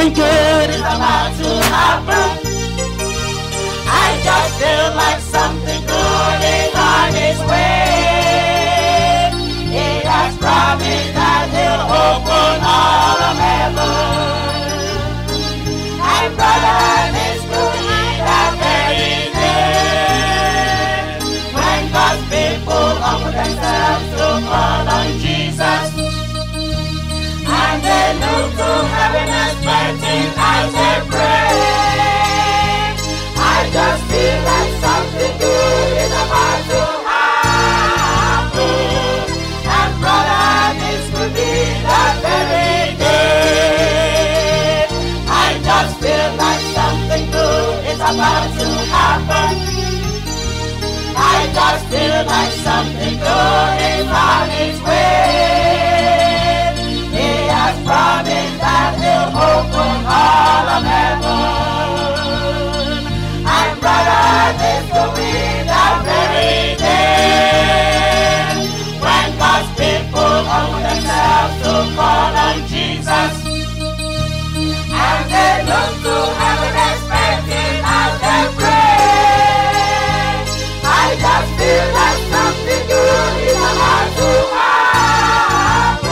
something good is about to happen. I just feel like expecting as they pray. I just feel like something good is about to happen. And brother, this could be that very day. I just feel like something good is about to happen. I just feel like something good is its people themselves to call on Jesus. And they look to heaven expecting as they pray. I just feel like something good is about to happen.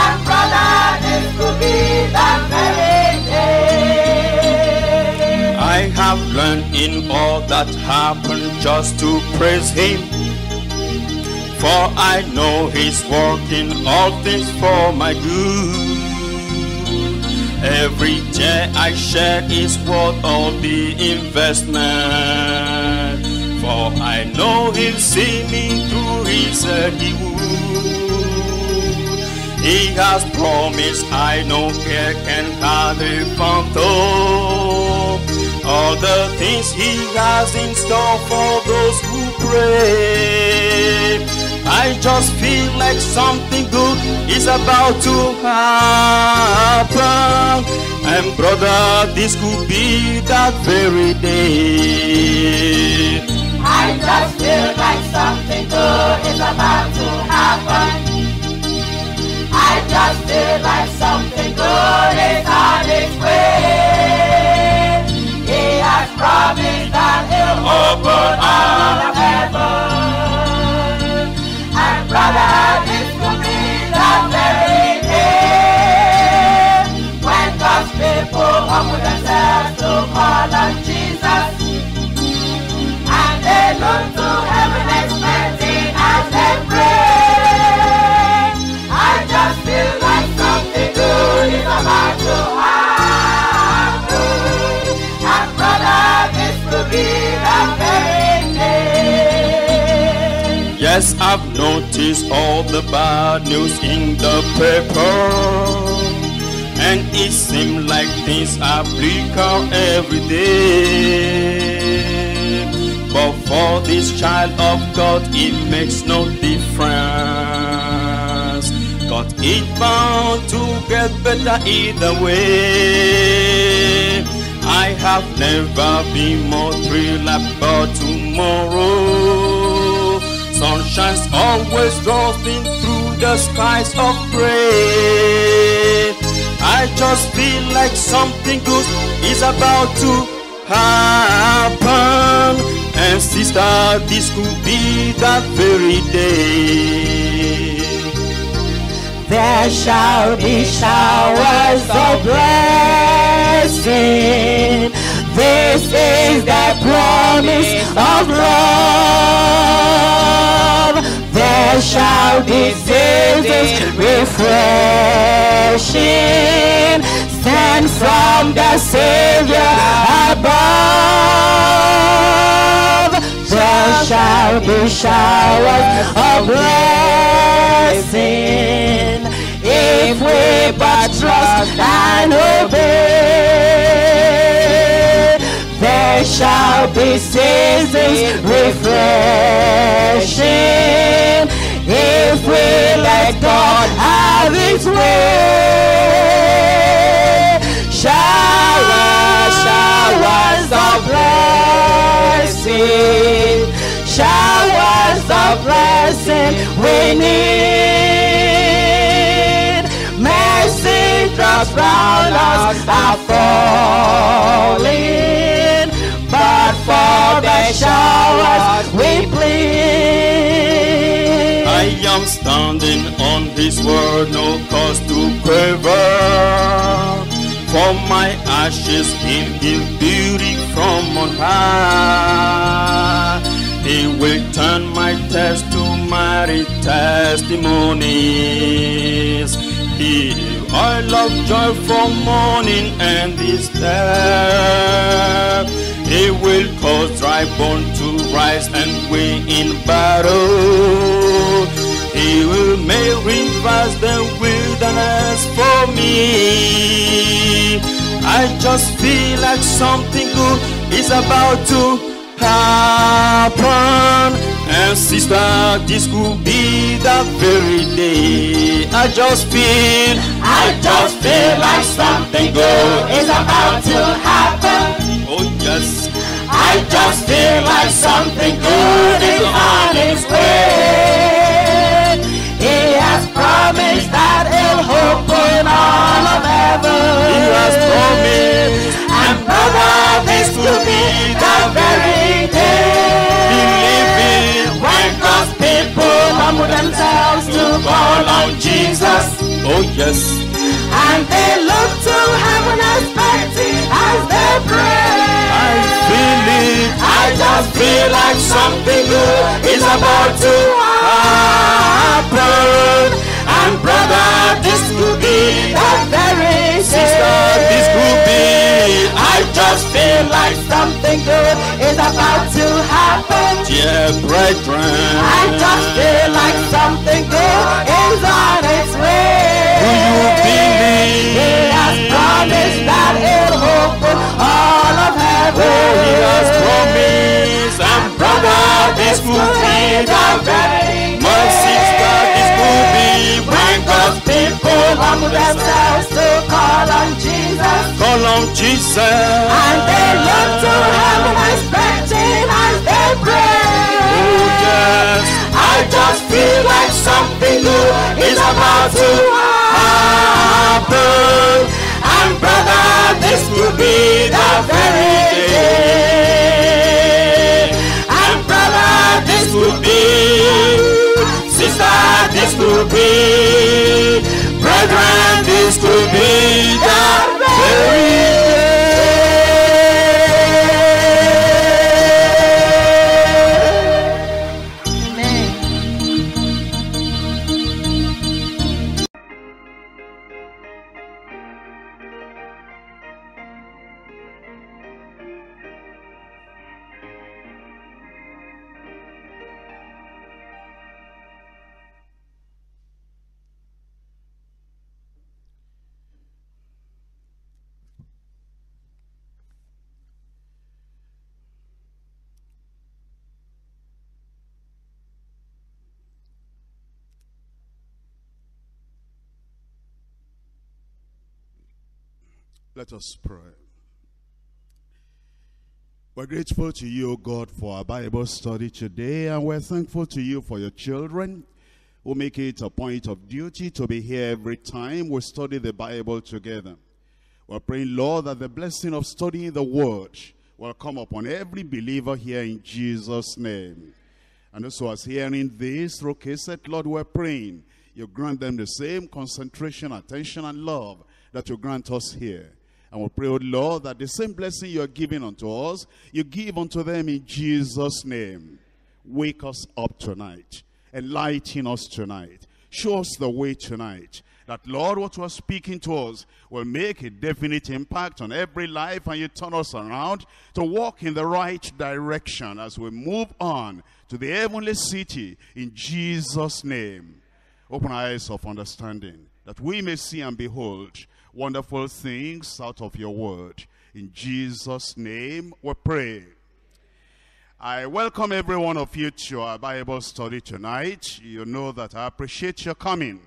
And brother, this could be the very day. I have learned in all that happened just to praise Him. For I know He's working all things for my good. Every day I share is worth all the investment. For I know He'll see me through, He said He. He has promised I no care can hardly fathom all the things He has in store for those who pray. I just feel like something good is about to happen. And brother, this could be that very day. I just feel like something good is about to happen. I just feel like something good is on its way. He has promised that he'll open all humble themselves to call on Jesus. And they look to heaven expecting as they pray. I just feel like something good is about to happen. And brother, this could be the very day. Yes, I've noticed all the bad news in the paper. And it seems like things are bleaker every day. But for this child of God, it makes no difference. God is bound to get better either way. I have never been more thrilled about tomorrow. Sun shines always roasting through the skies of gray. I just feel like something good is about to happen. And sister, this could be that very day. There shall be showers of blessing. This is the promise of love. There shall be seasons refreshing. Sent from the Savior above. There shall be showers of blessing if we but trust and obey. There shall be seasons refreshing if we let God have His way. Showers, showers of blessing, showers of blessing we need. Mercy drops right us are falling, for the showers we plead. I am standing on His word, no cause to quiver. For my ashes He'll give beauty from on high. He will turn my test to mighty testimonies. He oil of joy from morning and this day. He will cause dry bone to rise and win in battle. He will make rivers the wilderness for me. I just feel like something good is about to happen. And sister, this could be the very day. I just feel, I just feel like something good is about to happen. Oh I just feel like something good is on its way. He has promised that he'll open all of heaven. he has promised. And brother, this will be the very day. When God's people humble themselves to call on Jesus. Oh yes, And they look to heaven expecting as they pray. I feel it. I just feel like something good is about to happen. And brother, this could be the very Sister, this could be. I just feel like something good is about to happen. Dear brethren, I just feel like something good is on its way. do you believe? He has promised that he'll open all of heaven. Oh, he has promised. And brother, this could be the very People humble themselves to call on Jesus, Call on Jesus. and they look to heaven expecting as they pray. Oh yes, I just feel like something new is about to happen. And brother, this will be the very day. And brother, this will be, sister, this will be, brethren, this to be the very Let us pray. We're grateful to you, God, for our Bible study today, and we're thankful to you for your children who make it a point of duty to be here every time we study the Bible together. We're praying, Lord, that the blessing of studying the Word will come upon every believer here in Jesus' name. And also as hearing this through cassette, Lord, we're praying you grant them the same concentration, attention, and love that you grant us here. And we pray, O Lord, that the same blessing you are giving unto us, you give unto them in Jesus' name. Wake us up tonight. Enlighten us tonight. Show us the way tonight. That, Lord, what you are speaking to us will make a definite impact on every life and you turn us around to walk in the right direction as we move on to the heavenly city in Jesus' name. Open our eyes of understanding that we may see and behold wonderful things out of your word. In Jesus' name we pray. I welcome every one of you to our Bible study tonight. You know that I appreciate your coming.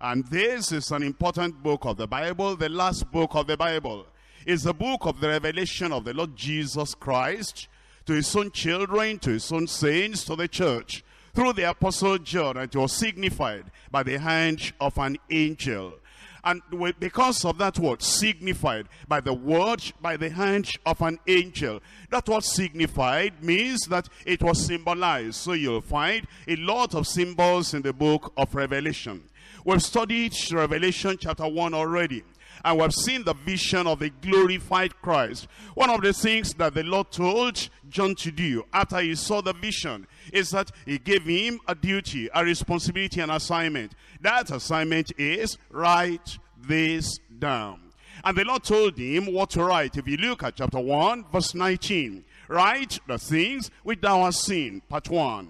And this is an important book of the Bible, the last book of the Bible. It's the book of the revelation of the Lord Jesus Christ to his own children, to his own saints, to the church. Through the apostle John, it was signified by the hand of an angel. And because of that word, signified by the word, by the hand of an angel. That word signified means that it was symbolized. So you'll find a lot of symbols in the book of Revelation. We've studied Revelation chapter 1 already and we have seen the vision of the glorified Christ. One of the things that the Lord told John to do after he saw the vision is that he gave him a duty, a responsibility, an assignment. That assignment is write this down. And the Lord told him what to write. If you look at chapter 1, verse 19, write the things which thou hast seen, part 1.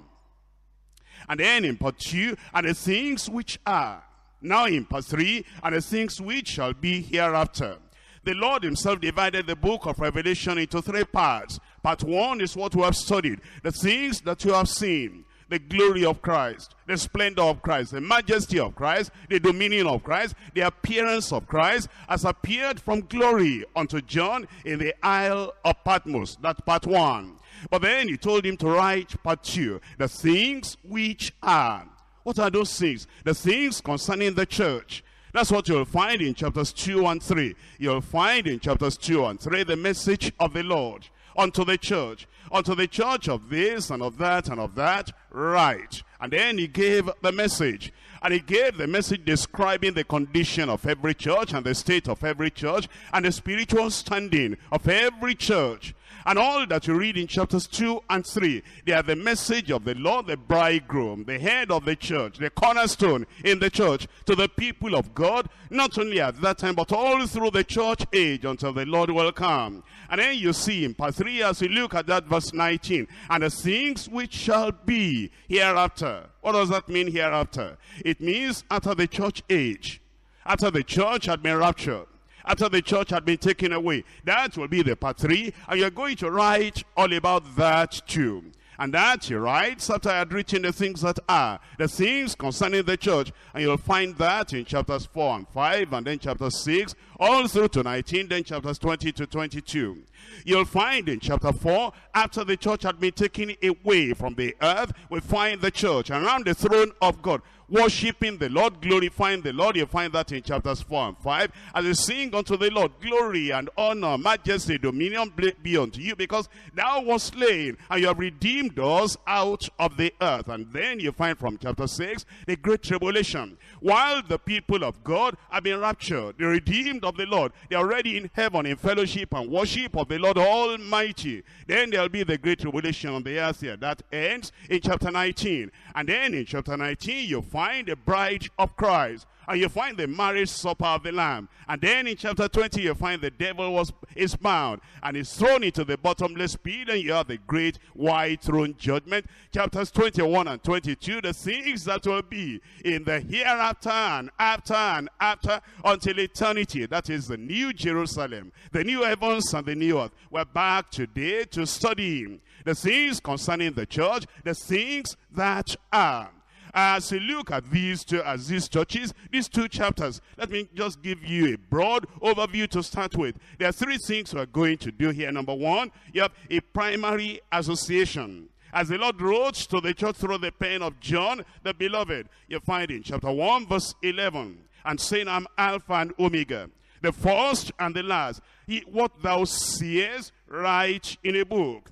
And then in part 2, and the things which are now in part 3, and the things which shall be hereafter. The Lord himself divided the book of Revelation into three parts. Part 1 is what we have studied. The things that you have seen. The glory of Christ, the splendor of Christ, the majesty of Christ, the dominion of Christ, the appearance of Christ has appeared from glory unto John in the Isle of Patmos. That's part 1. But then he told him to write part 2. The things which are what are those things? The things concerning the church. That's what you'll find in chapters 2 and 3. You'll find in chapters 2 and 3 the message of the Lord unto the church. Unto the church of this and of that and of that. Right. And then he gave the message. And he gave the message describing the condition of every church and the state of every church and the spiritual standing of every church. And all that you read in chapters 2 and 3, they are the message of the Lord, the bridegroom, the head of the church, the cornerstone in the church to the people of God, not only at that time, but all through the church age until the Lord will come. And then you see in part 3, as you look at that verse 19, and the things which shall be hereafter. What does that mean hereafter? It means after the church age, after the church had been raptured after the church had been taken away. That will be the part three, and you're going to write all about that too. And that he writes after I had written the things that are, the things concerning the church. And you'll find that in chapters 4 and 5, and then chapter 6, all through to 19, then chapters 20 to 22. You'll find in chapter 4, after the church had been taken away from the earth, we find the church around the throne of God worshiping the Lord, glorifying the Lord. You find that in chapters 4 and 5. As they sing unto the Lord, glory and honor, majesty, dominion be unto you, because thou was slain, and you have redeemed us out of the earth. And then you find from chapter 6, the great tribulation. While the people of God have been raptured, the redeemed of the Lord, they are already in heaven in fellowship and worship of the Lord Almighty. Then there'll be the great tribulation on the earth here. That ends in chapter 19. And then in chapter 19, you find the bride of Christ and you find the marriage supper of the Lamb. And then in chapter 20, you find the devil was is bound and is thrown into the bottomless pit, and you have the great white throne judgment. Chapters 21 and 22, the things that will be in the hereafter and after and after until eternity. That is the new Jerusalem, the new heavens and the new earth. We're back today to study the things concerning the church, the things that are. As you look at these two, as these churches, these two chapters, let me just give you a broad overview to start with. There are three things we're going to do here. Number one, you have a primary association. As the Lord wrote to the church through the pen of John, the beloved, you find in chapter 1, verse 11, and saying, I'm Alpha and Omega, the first and the last. He, what thou seest, write in a book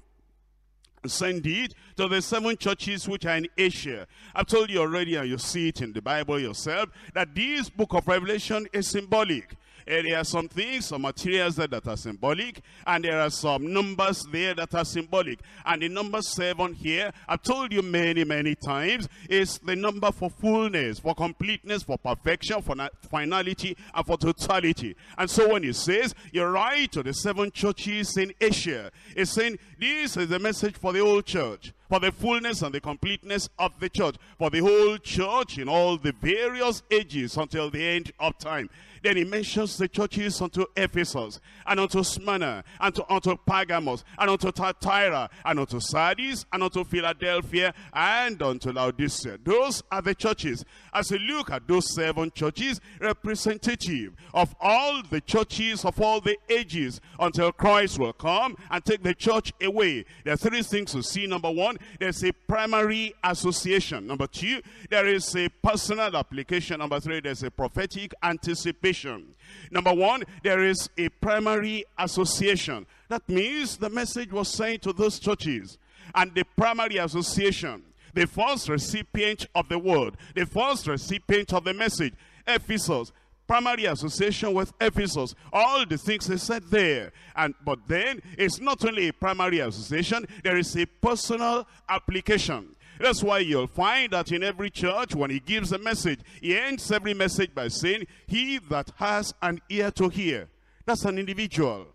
send it to the seven churches which are in Asia. I've told you already, and you see it in the Bible yourself, that this book of Revelation is symbolic. There are some things, some materials there that are symbolic, and there are some numbers there that are symbolic. And the number seven here, I've told you many, many times, is the number for fullness, for completeness, for perfection, for finality, and for totality. And so when he says, you write to the seven churches in Asia, it's saying, this is the message for the whole church for the fullness and the completeness of the church, for the whole church in all the various ages until the end of time. Then he mentions the churches unto Ephesus, and unto Smyrna, and to, unto Pergamos, and unto Thyatira, and unto Sardis, and unto Philadelphia, and unto Laodicea. Those are the churches. As you look at those seven churches, representative of all the churches of all the ages, until Christ will come and take the church away. There are three things to see. Number one, there's a primary association. Number two, there is a personal application. Number three, there's a prophetic anticipation. Number one, there is a primary association. That means the message was sent to those churches. And the primary association, the first recipient of the word, the first recipient of the message, Ephesus, primary association with Ephesus. All the things he said there. And But then, it's not only a primary association, there is a personal application. That's why you'll find that in every church, when he gives a message, he ends every message by saying, he that has an ear to hear. That's an individual.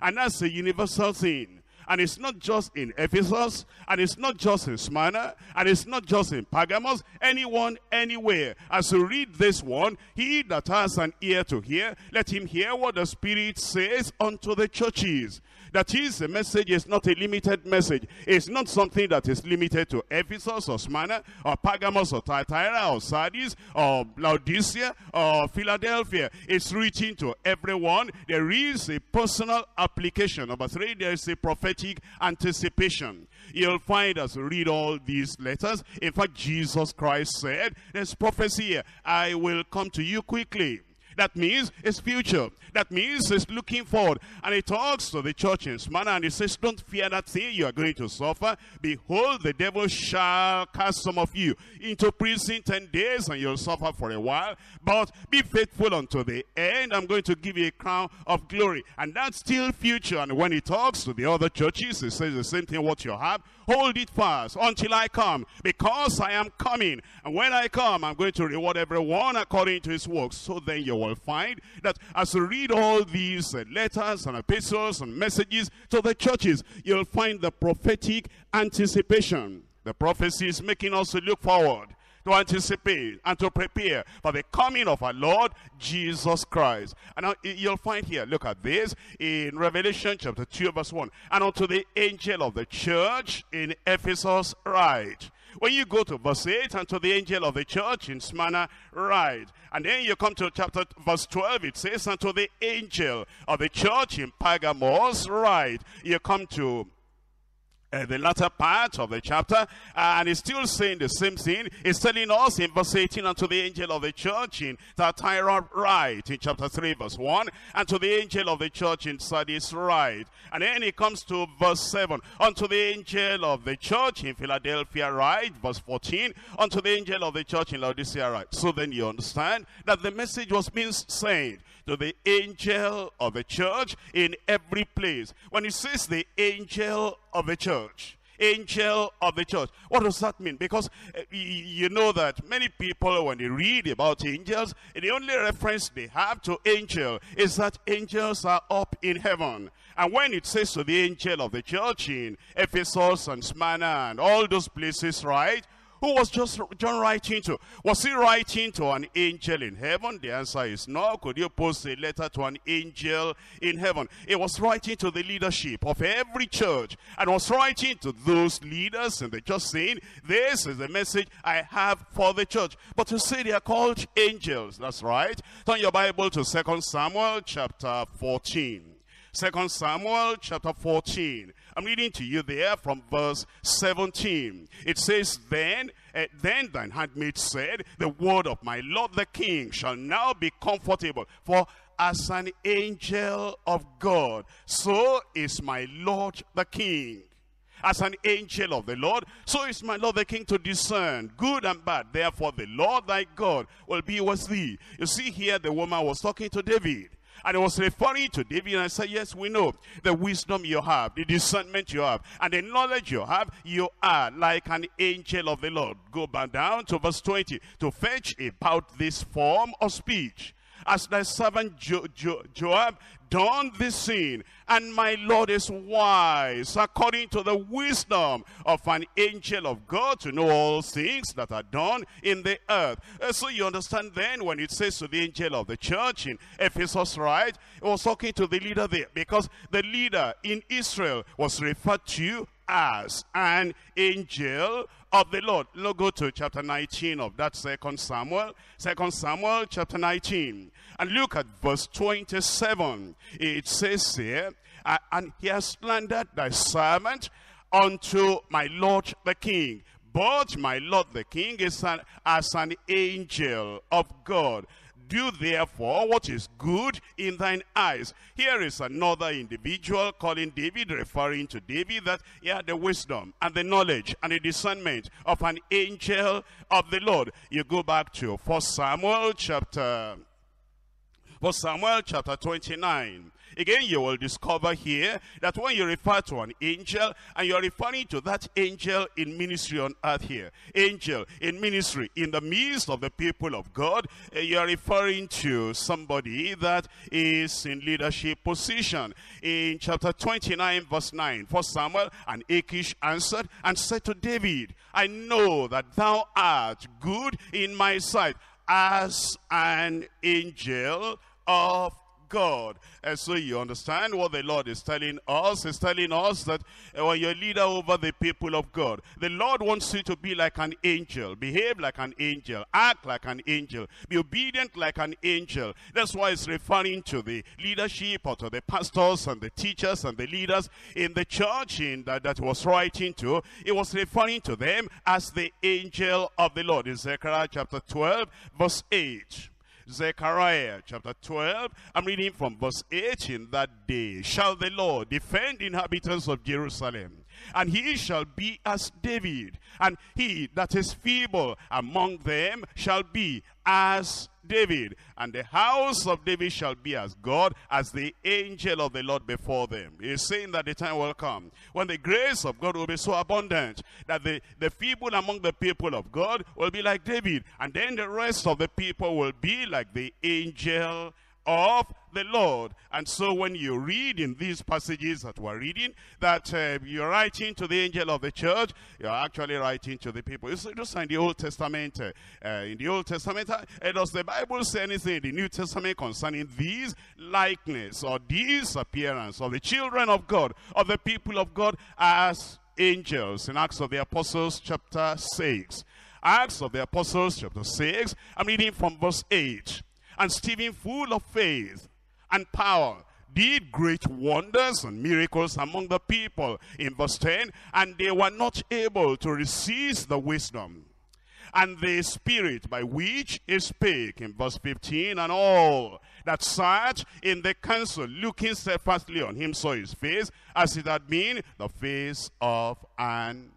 And that's a universal thing. And it's not just in Ephesus, and it's not just in Smyrna, and it's not just in Pergamos, anyone, anywhere. As you read this one, he that has an ear to hear, let him hear what the Spirit says unto the churches. That is, the message is not a limited message. It's not something that is limited to Ephesus or Smyrna or Pergamos or Thyatira or Sardis or Laodicea or Philadelphia. It's reaching to everyone. There is a personal application. Number three, there is a prophetic anticipation. You'll find you read all these letters. In fact, Jesus Christ said, there's prophecy here. I will come to you quickly. That means it's future. That means it's looking forward. And he talks to the church in Smyrna and he says, don't fear that thing you are going to suffer. Behold, the devil shall cast some of you into prison 10 days and you'll suffer for a while. But be faithful unto the end. I'm going to give you a crown of glory. And that's still future. And when he talks to the other churches, he says the same thing what you have. Hold it fast until I come because I am coming. And when I come, I'm going to reward everyone according to his works. So then you will find that as you read all these letters and epistles and messages to the churches, you'll find the prophetic anticipation. The prophecy is making us look forward to anticipate and to prepare for the coming of our Lord Jesus Christ. And now you'll find here, look at this, in Revelation chapter 2 verse 1. And unto the angel of the church in Ephesus write. When you go to verse 8, and to the angel of the church in Smyrna, write. And then you come to chapter verse 12, it says, and to the angel of the church in Pergamos, write. You come to uh, the latter part of the chapter, uh, and he's still saying the same thing. He's telling us in verse 18, unto the angel of the church in Thyatira write in chapter 3, verse 1, and to the angel of the church in Sardis write And then he comes to verse 7, unto the angel of the church in Philadelphia write verse 14, unto the angel of the church in Laodicea write So then you understand that the message was being sent to the angel of the church in every place. When he says the angel of the church, angel of the church. What does that mean? Because uh, you know that many people, when they read about angels, the only reference they have to angel is that angels are up in heaven. And when it says to the angel of the church in Ephesus and Smyrna and all those places, right? Who was just John writing to? Was he writing to an angel in heaven? The answer is no. Could you post a letter to an angel in heaven? He was writing to the leadership of every church and was writing to those leaders and they're just saying, this is the message I have for the church. But to say they are called angels, that's right. Turn your Bible to Second Samuel chapter 14. Second Samuel chapter 14. I'm reading to you there from verse 17. It says, Then, uh, then thine handmaid said, The word of my Lord the king shall now be comfortable. For as an angel of God, so is my Lord the king as an angel of the Lord, so is my Lord the King to discern good and bad. Therefore, the Lord thy God will be with thee. You see here, the woman was talking to David. And it was referring to David, and I said, yes, we know the wisdom you have, the discernment you have, and the knowledge you have, you are like an angel of the Lord. Go back down to verse 20, to fetch about this form of speech as thy servant jo jo Joab done this sin, and my Lord is wise, according to the wisdom of an angel of God, to know all things that are done in the earth. Uh, so you understand then, when it says to the angel of the church in Ephesus, write, it was talking to the leader there, because the leader in Israel was referred to as an angel of the Lord. Look, go to chapter 19 of that second Samuel. Second Samuel chapter 19. And look at verse 27. It says here, and he has slandered thy servant unto my Lord the king. But my Lord the king is an, as an angel of God. Do therefore what is good in thine eyes. Here is another individual calling David, referring to David, that he had the wisdom and the knowledge and the discernment of an angel of the Lord. You go back to 1 Samuel chapter 1 Samuel chapter 29. Again, you will discover here that when you refer to an angel, and you're referring to that angel in ministry on earth here, angel in ministry in the midst of the people of God, uh, you're referring to somebody that is in leadership position. In chapter 29, verse 9, for Samuel, and Achish answered and said to David, I know that thou art good in my sight as an angel of God. And so you understand what the Lord is telling us. He's telling us that uh, when you're leader over the people of God, the Lord wants you to be like an angel, behave like an angel, act like an angel, be obedient like an angel. That's why it's referring to the leadership or to the pastors and the teachers and the leaders in the church in that, that was writing to. It was referring to them as the angel of the Lord in Zechariah chapter 12 verse 8. Zechariah chapter 12. I'm reading from verse 8. In that day shall the Lord defend inhabitants of Jerusalem. And he shall be as David. And he that is feeble among them shall be as David, and the house of David shall be as God, as the angel of the Lord before them. He's saying that the time will come when the grace of God will be so abundant that the, the feeble among the people of God will be like David, and then the rest of the people will be like the angel of the Lord. And so when you read in these passages that we're reading, that uh, you're writing to the angel of the church, you're actually writing to the people. It's just in the Old Testament. Uh, uh, in the Old Testament, uh, does the Bible say anything in the New Testament concerning these likeness or this appearance of the children of God, of the people of God as angels in Acts of the Apostles chapter 6. Acts of the Apostles chapter 6, I'm reading from verse 8. And Stephen, full of faith and power, did great wonders and miracles among the people. In verse 10, and they were not able to resist the wisdom and the spirit by which he spake. In verse 15, and all that sat in the council, looking steadfastly on him, saw his face, as it had been the face of an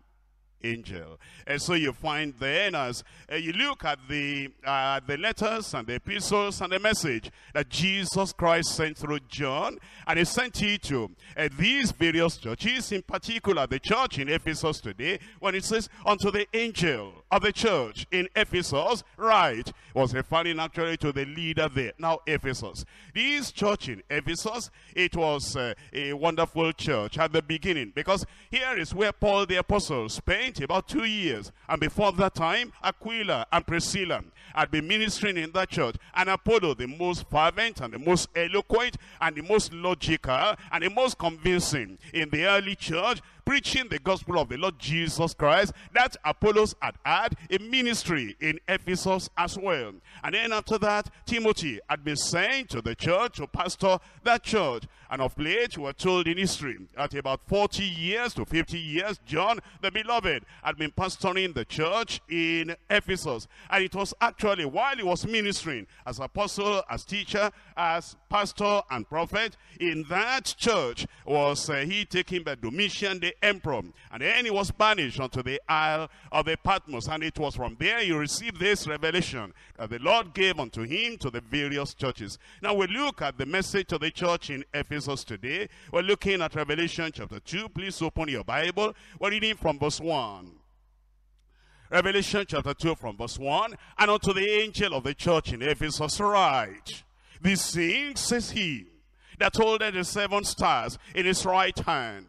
angel. And so you find then as uh, you look at the, uh, the letters and the epistles and the message that Jesus Christ sent through John, and he sent it to uh, these various churches, in particular the church in Ephesus today, when it says, unto the angel of the church in Ephesus, write, was referring actually to the leader there. Now Ephesus. This church in Ephesus, it was uh, a wonderful church at the beginning, because here is where Paul the apostle spent about two years. And before that time, Aquila and Priscilla had been ministering in that church. And Apollos, the most fervent and the most eloquent and the most logical and the most convincing in the early church, preaching the gospel of the Lord Jesus Christ, that Apollos had had a ministry in Ephesus as well. And then after that, Timothy had been sent to the church to pastor that church. And of late, we are told in history at about 40 years to 50 years, John, the beloved, had been pastoring the church in Ephesus. And it was actually while he was ministering as apostle, as teacher, as pastor and prophet, in that church was uh, he taken by Domitian the emperor. And then he was banished unto the Isle of the Patmos. And it was from there he received this revelation that the Lord gave unto him to the various churches. Now we look at the message to the church in Ephesus today. We're looking at Revelation chapter 2. Please open your Bible. We're reading from verse 1. Revelation chapter 2 from verse 1. And unto the angel of the church in Ephesus write, This thing says he, that holdeth the seven stars in his right hand,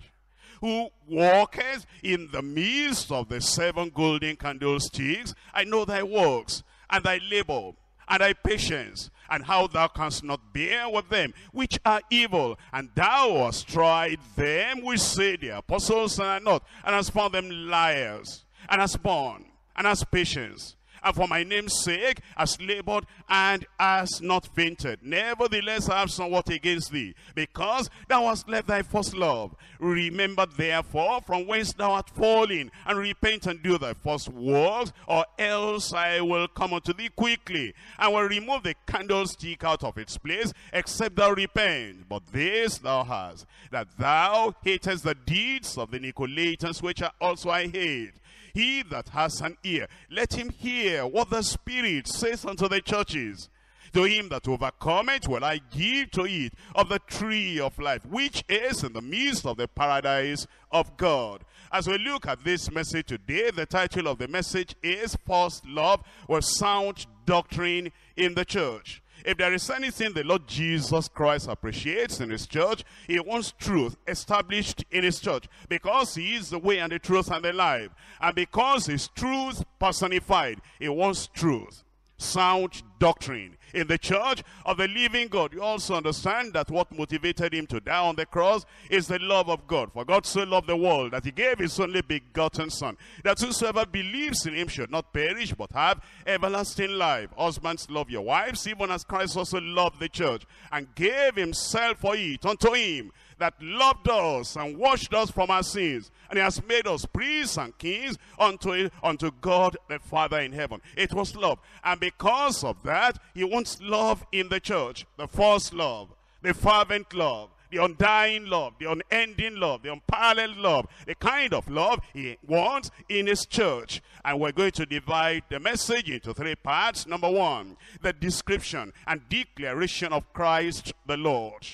who walketh in the midst of the seven golden candlesticks. I know thy works, and thy labor, and thy patience, and how thou canst not bear with them which are evil, and thou hast tried them which say the apostles and are not, and hast found them liars, and hast borne, and hast patience, and for my name's sake has labored and has not fainted. Nevertheless, I have somewhat against thee, because thou hast left thy first love. Remember therefore from whence thou art fallen, and repent and do thy first works, or else I will come unto thee quickly, and will remove the candlestick out of its place, except thou repent. But this thou hast, that thou hatest the deeds of the Nicolaitans, which also I hate. He that has an ear, let him hear what the Spirit says unto the churches. To him that overcometh will I give to eat of the tree of life, which is in the midst of the paradise of God. As we look at this message today, the title of the message is First Love with Sound Doctrine in the Church. If there is anything the Lord Jesus Christ appreciates in his church, he wants truth established in his church because he is the way and the truth and the life. And because his truth personified, he wants truth sound doctrine in the church of the living God. You also understand that what motivated him to die on the cross is the love of God. For God so loved the world that he gave his only begotten son, that whosoever believes in him should not perish but have everlasting life. Husbands, love your wives, even as Christ also loved the church and gave himself for it unto him that loved us and washed us from our sins. And he has made us priests and kings unto, unto God the Father in heaven. It was love. And because of that, he wants love in the church. The first love, the fervent love, the undying love, the unending love, the unparalleled love, the kind of love he wants in his church. And we're going to divide the message into three parts. Number one, the description and declaration of Christ the Lord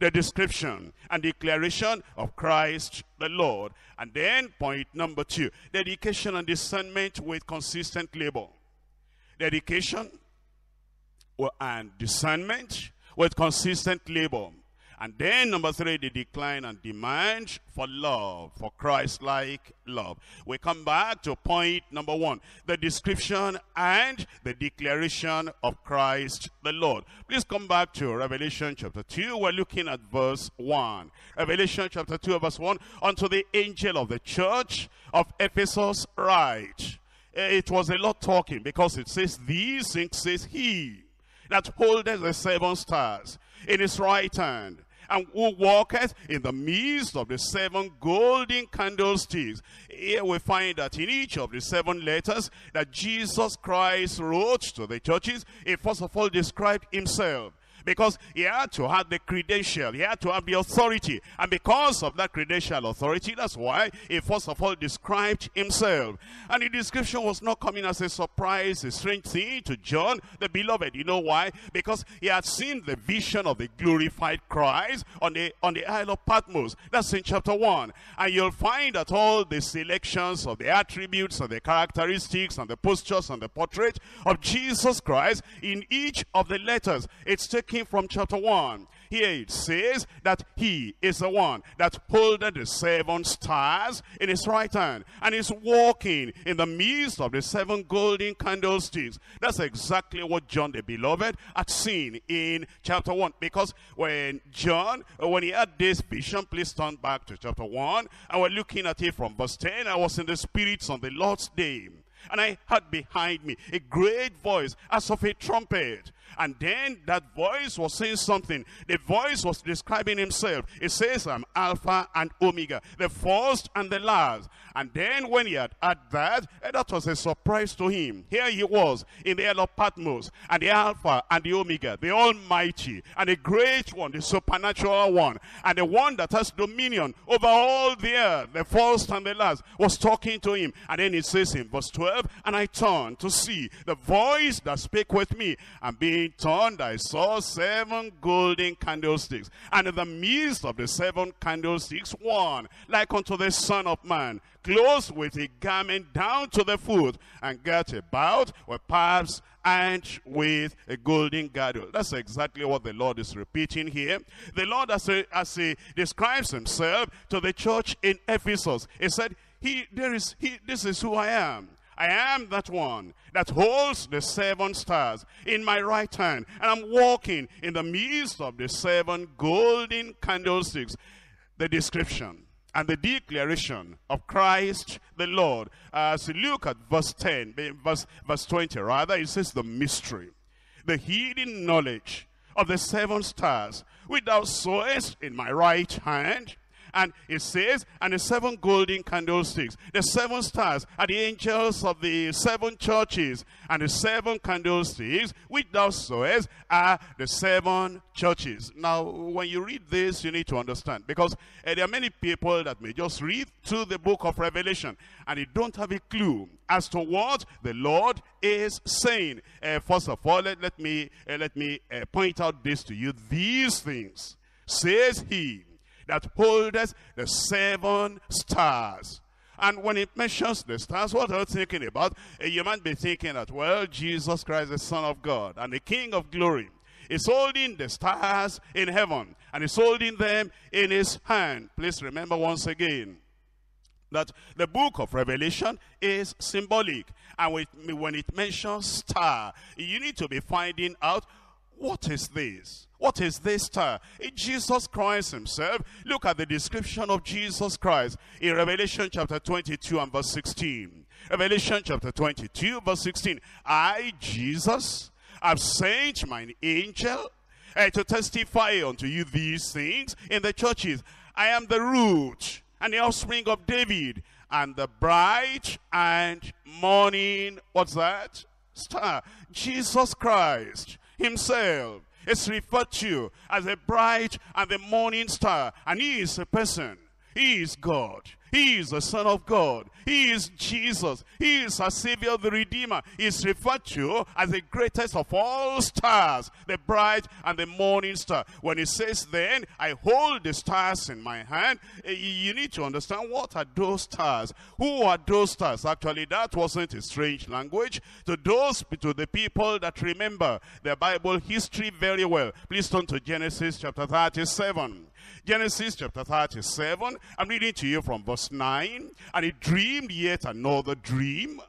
the description and declaration of Christ the Lord. And then point number two, dedication and discernment with consistent labor. Dedication and discernment with consistent labor. And then number three, the decline and demand for love, for Christ-like love. We come back to point number one, the description and the declaration of Christ the Lord. Please come back to Revelation chapter 2. We're looking at verse 1. Revelation chapter 2 verse 1. Unto the angel of the church of Ephesus write. It was a lot talking because it says these things says he that holdeth the seven stars in his right hand and who walketh in the midst of the seven golden candlesticks. Here we find that in each of the seven letters that Jesus Christ wrote to the churches, he first of all described himself because he had to have the credential, he had to have the authority. And because of that credential authority, that's why he first of all described himself. And the description was not coming as a surprise, a strange thing to John, the beloved. You know why? Because he had seen the vision of the glorified Christ on the, on the Isle of Patmos. That's in chapter 1. And you'll find that all the selections of the attributes and the characteristics and the postures and the portrait of Jesus Christ in each of the letters, it's taken taken from chapter 1. Here it says that he is the one that holdeth the seven stars in his right hand and is walking in the midst of the seven golden candlesticks. That's exactly what John the beloved had seen in chapter 1. Because when John, uh, when he had this vision, please turn back to chapter 1, and we're looking at it from verse 10, I was in the spirits on the Lord's day. And I heard behind me a great voice as of a trumpet. And then that voice was saying something. The voice was describing himself. It says, I'm Alpha and Omega, the first and the last. And then when he had had that, eh, that was a surprise to him. Here he was in the Isle of Patmos, and the Alpha and the Omega, the Almighty, and the great one, the supernatural one, and the one that has dominion over all the earth, the first and the last, was talking to him. And then he says in verse 12, And I turned to see the voice that spake with me, and being turned, I saw seven golden candlesticks, and in the midst of the seven candlesticks, one like unto the Son of Man, clothed with a garment down to the foot, and girt about with paths and with a golden girdle. That's exactly what the Lord is repeating here. The Lord, as he, as he describes himself to the church in Ephesus, he said, he, there is, he, this is who I am. I am that one that holds the seven stars in my right hand. And I'm walking in the midst of the seven golden candlesticks. The description and the declaration of Christ the Lord. Uh, As you look at verse 10, verse, verse 20 rather, it says the mystery, the hidden knowledge of the seven stars, which thou sawest in my right hand, and it says, and the seven golden candlesticks, the seven stars are the angels of the seven churches, and the seven candlesticks which thou sawest are the seven churches. Now, when you read this, you need to understand, because uh, there are many people that may just read through the book of Revelation, and they don't have a clue as to what the Lord is saying. Uh, first of all, let, let me, uh, let me point out this to you. These things, says he, that holdeth the seven stars. And when it mentions the stars, what are you thinking about? Eh, you might be thinking that, well, Jesus Christ, the Son of God, and the King of glory, is holding the stars in heaven, and is holding them in his hand. Please remember once again, that the book of Revelation is symbolic. And when it mentions star, you need to be finding out what is this? What is this star? It's Jesus Christ himself. Look at the description of Jesus Christ in Revelation chapter 22 and verse 16. Revelation chapter 22 verse 16. I, Jesus, have sent mine angel uh, to testify unto you these things in the churches. I am the root and the offspring of David and the bright and morning, what's that? Star. Jesus Christ himself is referred to as a bright and the morning star. And he is a person. He is God. He is the Son of God. He is Jesus. He is our Savior, the Redeemer. He is referred to as the greatest of all stars, the bright and the morning star. When he says then, I hold the stars in my hand, eh, you need to understand what are those stars. Who are those stars? Actually, that wasn't a strange language to those, to the people that remember the Bible history very well. Please turn to Genesis chapter 37. Genesis chapter 37, I'm reading to you from verse 9. And he dreamed yet another dream,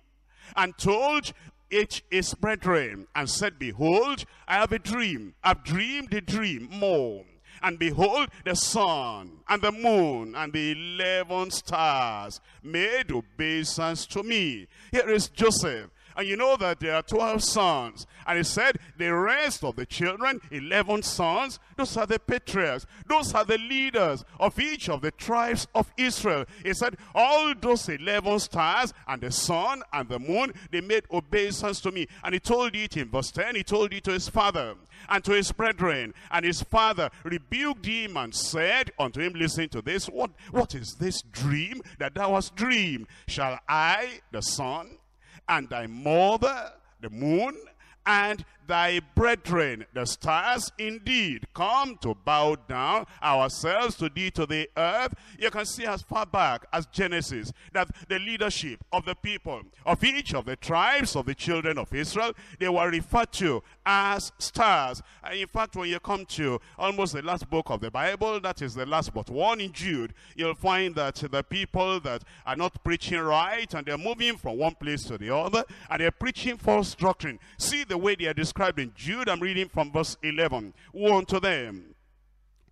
and told each his brethren, and said, Behold, I have a dream. I've dreamed a dream more. And behold, the sun and the moon and the eleven stars made obeisance to me. Here is Joseph and you know that there are 12 sons. And he said, the rest of the children, 11 sons, those are the patriarchs. Those are the leaders of each of the tribes of Israel. He said, all those 11 stars and the sun and the moon, they made obeisance to me. And he told it in verse 10, he told it to his father and to his brethren. And his father rebuked him and said unto him, listen to this, what, what is this dream that thou hast dreamed? Shall I, the sun, and thy mother, the moon, and thy brethren, the stars, indeed come to bow down ourselves to thee to the earth. You can see as far back as Genesis that the leadership of the people of each of the tribes of the children of Israel, they were referred to as stars. And in fact, when you come to almost the last book of the Bible, that is the last but one in Jude, you'll find that the people that are not preaching right and they're moving from one place to the other and they're preaching false doctrine. See the way they are described in Jude. I'm reading from verse 11. Woe unto them,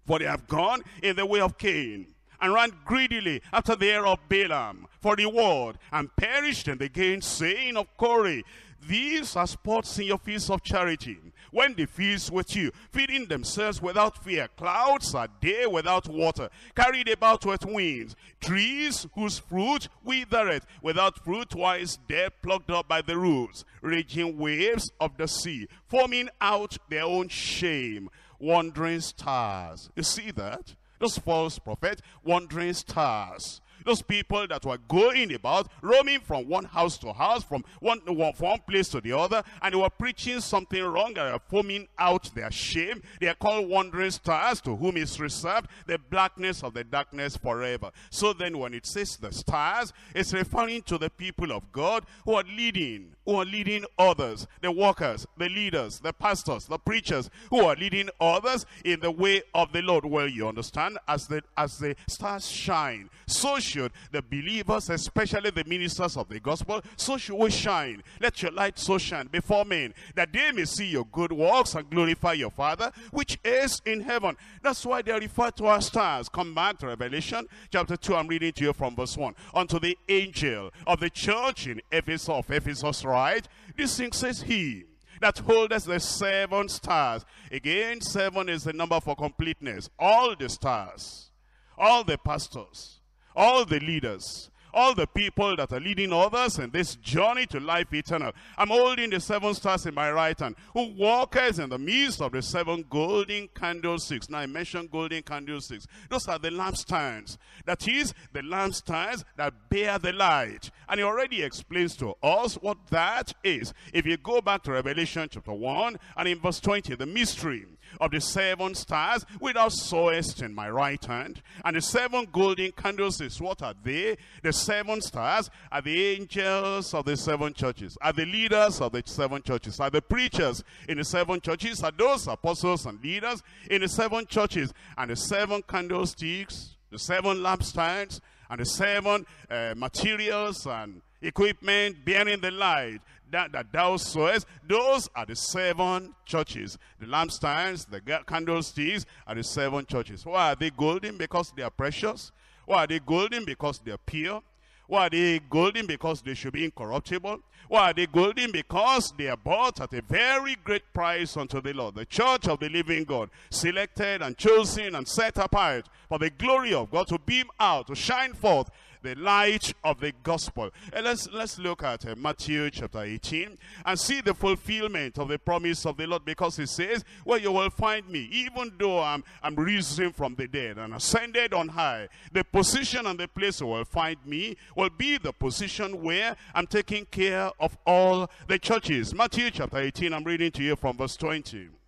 for they have gone in the way of Cain, and ran greedily after the heir of Balaam for reward, and perished in the gainsaying of Korah. These are spots in your feast of charity. When they feast with you, feeding themselves without fear. Clouds are there without water, carried about with winds. Trees whose fruit withereth, without fruit twice dead, plucked up by the roots. Raging waves of the sea, forming out their own shame. Wandering stars. You see that? Those false prophets, wandering stars those people that were going about, roaming from one house to house, from one, one, from one place to the other, and they were preaching something wrong and foaming out their shame. They are called wandering stars to whom is reserved the blackness of the darkness forever. So then when it says the stars, it's referring to the people of God who are leading, who are leading others, the workers, the leaders, the pastors, the preachers, who are leading others in the way of the Lord. Well, you understand, as the, as the stars shine, so should the believers, especially the ministers of the gospel, so should we shine. Let your light so shine before men, that they may see your good works and glorify your Father, which is in heaven. That's why they refer to our stars. Come back to Revelation chapter 2. I'm reading to you from verse 1. Unto the angel of the church in Ephesus Ephesus, right? This thing says he that holdeth the seven stars. Again, seven is the number for completeness. All the stars, all the pastors, all the leaders, all the people that are leading others in this journey to life eternal. I'm holding the seven stars in my right hand, who walketh in the midst of the seven golden candlesticks. Now I mentioned golden candlesticks. Those are the lampstands. That is, the lampstands that bear the light. And he already explains to us what that is. If you go back to Revelation chapter 1 and in verse 20, the mystery of the seven stars which thou sawest in my right hand. And the seven golden candlesticks, what are they? The seven stars are the angels of the seven churches, are the leaders of the seven churches, are the preachers in the seven churches, are those apostles and leaders in the seven churches. And the seven candlesticks, the seven lampstands, and the seven uh, materials and equipment bearing the light that, that thou sawest, those are the seven churches. The lampstands, the candlesticks are the seven churches. Why are they golden? Because they are precious. Why are they golden? Because they are pure. Why are they golden? Because they should be incorruptible. Why are they golden? Because they are bought at a very great price unto the Lord. The church of the living God, selected and chosen and set apart for the glory of God to beam out, to shine forth the light of the gospel. And let's, let's look at uh, Matthew chapter 18 and see the fulfillment of the promise of the Lord because he says, well, you will find me, even though I'm, I'm risen from the dead and ascended on high. The position and the place you will find me will be the position where I'm taking care of all the churches. Matthew chapter 18, I'm reading to you from verse 20.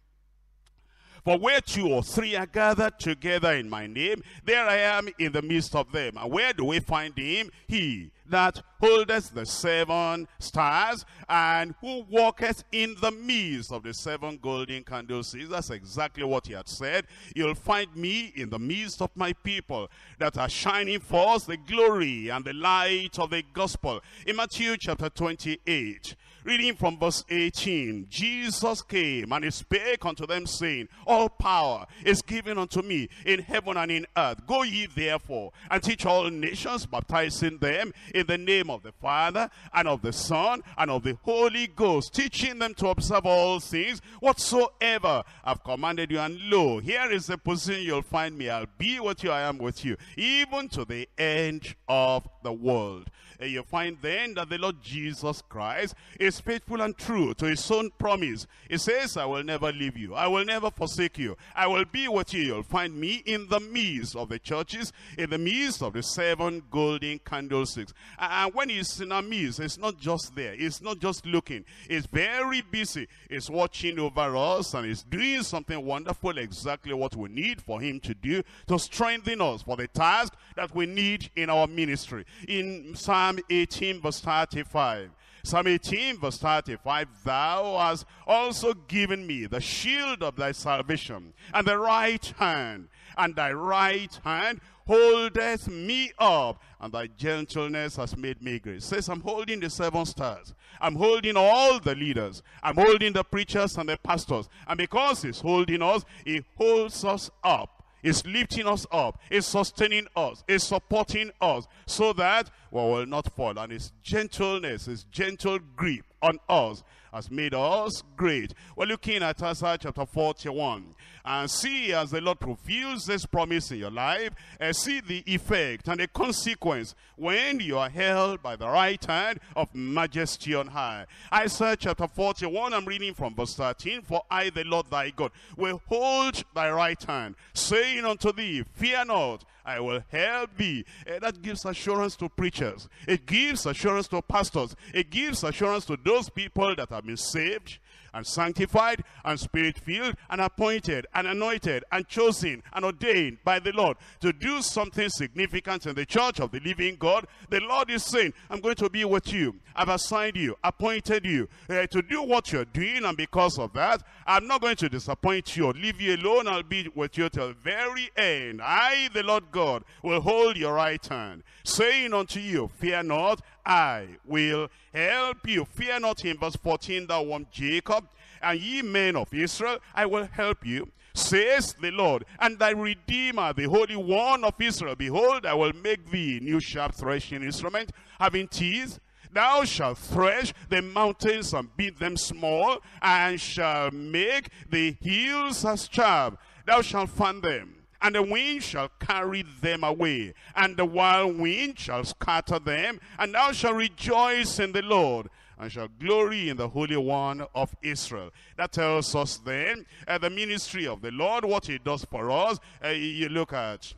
For where two or three are gathered together in my name, there I am in the midst of them. And where do we find him? He that holdeth the seven stars and who walketh in the midst of the seven golden candlesticks. That's exactly what he had said. You'll find me in the midst of my people that are shining forth the glory and the light of the gospel. In Matthew chapter 28, Reading from verse 18, Jesus came and he spake unto them saying, All power is given unto me in heaven and in earth. Go ye therefore and teach all nations, baptizing them in the name of the Father and of the Son and of the Holy Ghost, teaching them to observe all things whatsoever I've commanded you. And lo, here is the position you'll find me. I'll be with you, I am with you, even to the end of the world. And you find then that the Lord Jesus Christ is faithful and true to his own promise. He says, I will never leave you. I will never forsake you. I will be with you. You'll find me in the midst of the churches, in the midst of the seven golden candlesticks. And when he's in our midst, it's not just there. It's not just looking. He's very busy. He's watching over us and he's doing something wonderful, exactly what we need for him to do to strengthen us for the task that we need in our ministry. In Psalm Psalm 18 verse 35. Psalm 18 verse 35, Thou hast also given me the shield of thy salvation, and the right hand, and thy right hand holdeth me up, and thy gentleness has made me great. says, I'm holding the seven stars. I'm holding all the leaders. I'm holding the preachers and the pastors. And because he's holding us, he holds us up is lifting us up, is sustaining us, is supporting us, so that we will not fall. And his gentleness, his gentle grip on us has made us great. We're looking at Isaiah chapter 41 and see as the Lord fulfills this promise in your life, and see the effect and the consequence when you are held by the right hand of majesty on high. Isaiah chapter 41, I'm reading from verse 13, For I, the Lord thy God, will hold thy right hand, saying unto thee, Fear not, I will help thee. That gives assurance to preachers. It gives assurance to pastors. It gives assurance to those people that have been saved, and sanctified and spirit-filled and appointed and anointed and chosen and ordained by the Lord to do something significant in the church of the living God, the Lord is saying, I'm going to be with you. I've assigned you, appointed you uh, to do what you're doing and because of that, I'm not going to disappoint you or leave you alone. I'll be with you till the very end. I, the Lord God, will hold your right hand, saying unto you, fear not, I will help you. Fear not in verse 14, thou one Jacob, and ye men of Israel, I will help you says the Lord, and thy Redeemer, the Holy One of Israel. Behold, I will make thee new sharp threshing instrument, having teeth. Thou shalt thresh the mountains and beat them small, and shall make the hills as chaff. Thou shalt fan them and the wind shall carry them away, and the wild wind shall scatter them, and thou shalt rejoice in the Lord, and shall glory in the Holy One of Israel. That tells us then uh, the ministry of the Lord, what he does for us. Uh, you look at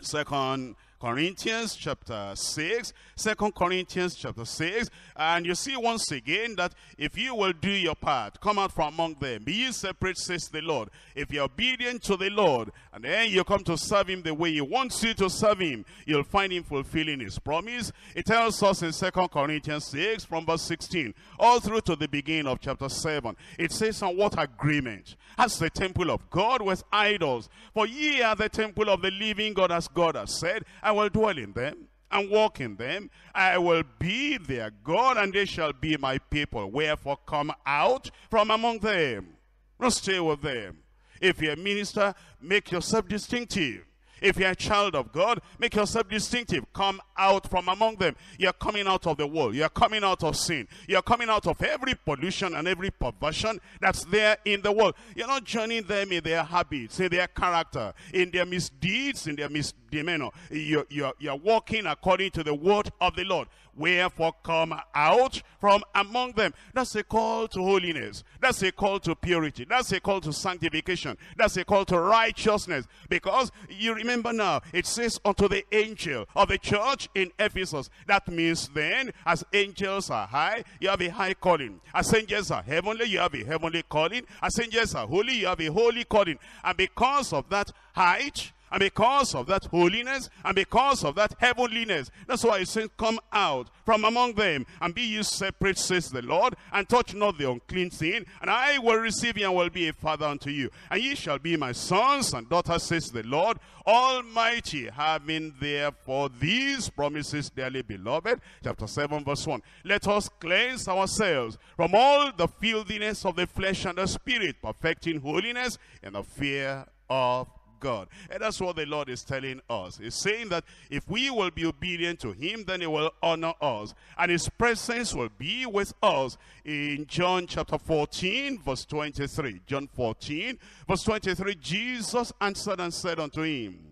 Second Corinthians chapter 6, 2 Corinthians chapter 6, and you see once again that if you will do your part, come out from among them, be ye separate, says the Lord. If you're obedient to the Lord, and then you come to serve him the way he wants you to serve him, you'll find him fulfilling his promise. It tells us in 2 Corinthians 6 from verse 16, all through to the beginning of chapter 7. It says on what agreement? As the temple of God with idols. For ye are the temple of the living God, as God has said, I will dwell in them and walk in them. I will be their God, and they shall be my people. Wherefore come out from among them. Don't stay with them. If you're a minister, make yourself distinctive. If you're a child of God, make yourself distinctive. Come out from among them. You're coming out of the world. You're coming out of sin. You're coming out of every pollution and every perversion that's there in the world. You're not joining them in their habits, in their character, in their misdeeds, in their misdemeanor. You're, you're, you're walking according to the word of the Lord. Wherefore come out from among them. That's a call to holiness. That's a call to purity. That's a call to sanctification. That's a call to righteousness. Because you remember now, it says unto the angel of the church in Ephesus. That means then, as angels are high, you have a high calling. As angels are heavenly, you have a heavenly calling. As angels are holy, you have a holy calling. And because of that height, and because of that holiness, and because of that heavenliness, that's why he says, come out from among them, and be you separate, says the Lord, and touch not the unclean thing, and I will receive you and will be a father unto you. And ye shall be my sons and daughters, says the Lord Almighty, having therefore these promises, dearly beloved. Chapter 7, verse 1. Let us cleanse ourselves from all the filthiness of the flesh and the spirit, perfecting holiness in the fear of God. And that's what the Lord is telling us. He's saying that if we will be obedient to him, then he will honor us. And his presence will be with us. In John chapter 14, verse 23. John 14, verse 23, Jesus answered and said unto him,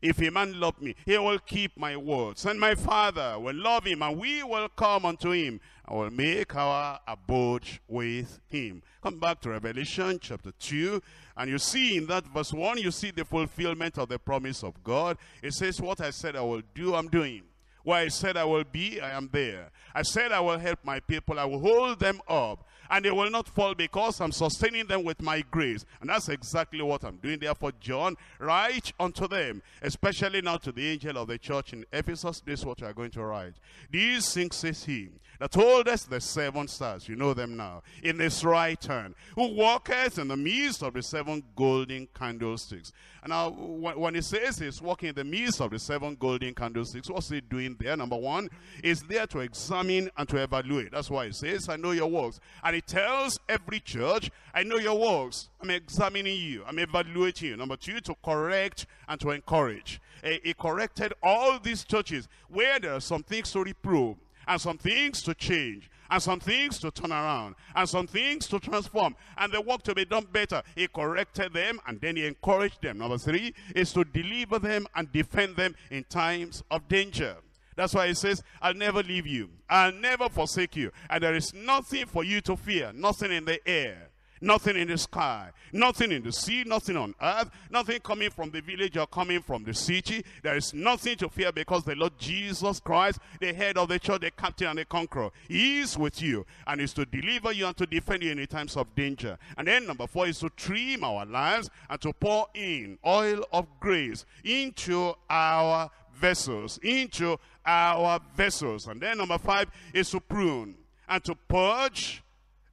if a man love me, he will keep my words. And my Father will love him, and we will come unto him, and will make our abode with him. Come back to Revelation chapter 2, and you see in that verse 1, you see the fulfillment of the promise of God. It says, what I said I will do, I'm doing. Where I said I will be, I am there. I said I will help my people, I will hold them up and they will not fall because I'm sustaining them with my grace. And that's exactly what I'm doing. Therefore, John, write unto them, especially now to the angel of the church in Ephesus, this is what you are going to write. These things says he, that told us the seven stars, you know them now, in his right hand, who walketh in the midst of the seven golden candlesticks. And now, when he says he's walking in the midst of the seven golden candlesticks, what's he doing there? Number one, is there to examine and to evaluate. That's why he says, I know your works. And he tells every church, I know your works. I'm examining you. I'm evaluating you. Number two, to correct and to encourage. He corrected all these churches where there are some things to reprove and some things to change and some things to turn around and some things to transform and the work to be done better. He corrected them and then he encouraged them. Number three is to deliver them and defend them in times of danger. That's why he says, I'll never leave you. I'll never forsake you. And there is nothing for you to fear. Nothing in the air. Nothing in the sky, nothing in the sea, nothing on earth, nothing coming from the village or coming from the city. There is nothing to fear because the Lord Jesus Christ, the head of the church, the captain and the conqueror, is with you and is to deliver you and to defend you in the times of danger. And then number four is to trim our lives and to pour in oil of grace into our vessels, into our vessels. And then number five is to prune and to purge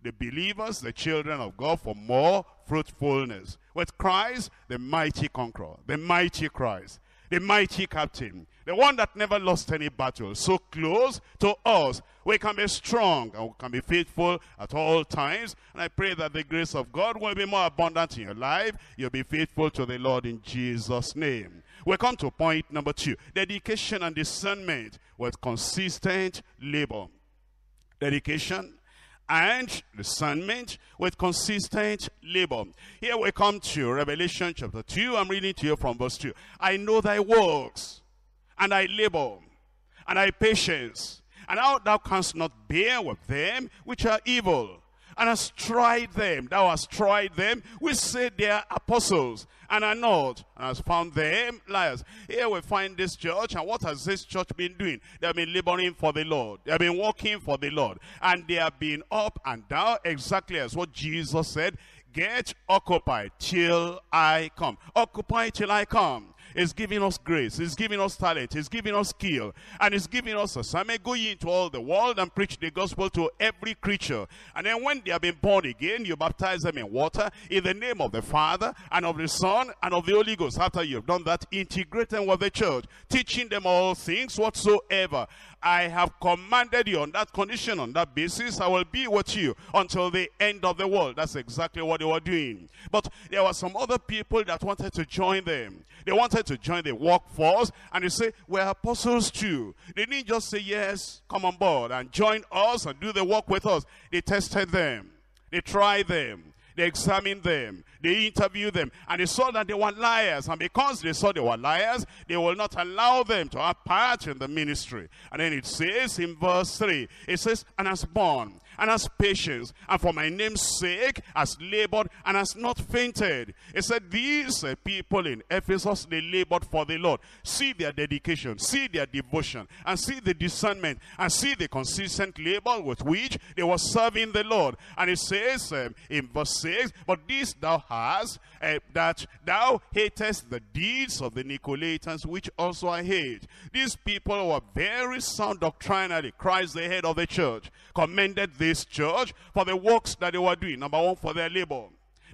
the believers, the children of God, for more fruitfulness. With Christ, the mighty conqueror, the mighty Christ, the mighty captain, the one that never lost any battle, so close to us. We can be strong and we can be faithful at all times. And I pray that the grace of God will be more abundant in your life. You'll be faithful to the Lord in Jesus' name. We come to point number two. Dedication and discernment with consistent labor. Dedication and discernment with consistent labor. Here we come to Revelation chapter 2. I'm reading to you from verse 2. I know thy works, and thy labor, and thy patience, and how thou canst not bear with them which are evil and hast tried them. Thou hast tried them. We say they are apostles and are not, and has found them liars. Here we find this church, and what has this church been doing? They have been laboring for the Lord. They have been working for the Lord. And they have been up and down exactly as what Jesus said. Get occupied till I come. Occupy till I come. He's giving us grace. He's giving us talent. He's giving us skill. And he's giving us assignment. Go ye into all the world and preach the gospel to every creature. And then when they have been born again, you baptize them in water in the name of the Father and of the Son and of the Holy Ghost. After you've done that, integrate them with the church, teaching them all things whatsoever. I have commanded you on that condition, on that basis, I will be with you until the end of the world. That's exactly what they were doing. But there were some other people that wanted to join them. They wanted to join the workforce, and they say, we're apostles too. They didn't just say, yes, come on board and join us and do the work with us. They tested them. They tried them. They examined them. They interviewed them. And they saw that they were liars. And because they saw they were liars, they will not allow them to have part in the ministry. And then it says in verse 3, it says, and as born and has patience, and for my name's sake has labored and has not fainted. He said, these uh, people in Ephesus, they labored for the Lord. See their dedication, see their devotion, and see the discernment, and see the consistent labor with which they were serving the Lord. And it says um, in verse 6, But this thou hast, uh, that thou hatest the deeds of the Nicolaitans, which also I hate. These people were very sound doctrinally. Christ, the head of the church, commended this church for the works that they were doing. Number one, for their labor.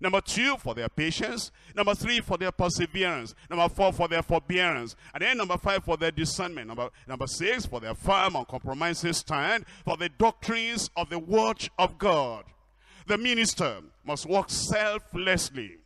Number two, for their patience. Number three, for their perseverance. Number four, for their forbearance. And then number five, for their discernment. Number, number six, for their firm, uncompromising stand, for the doctrines of the word of God. The minister must work selflessly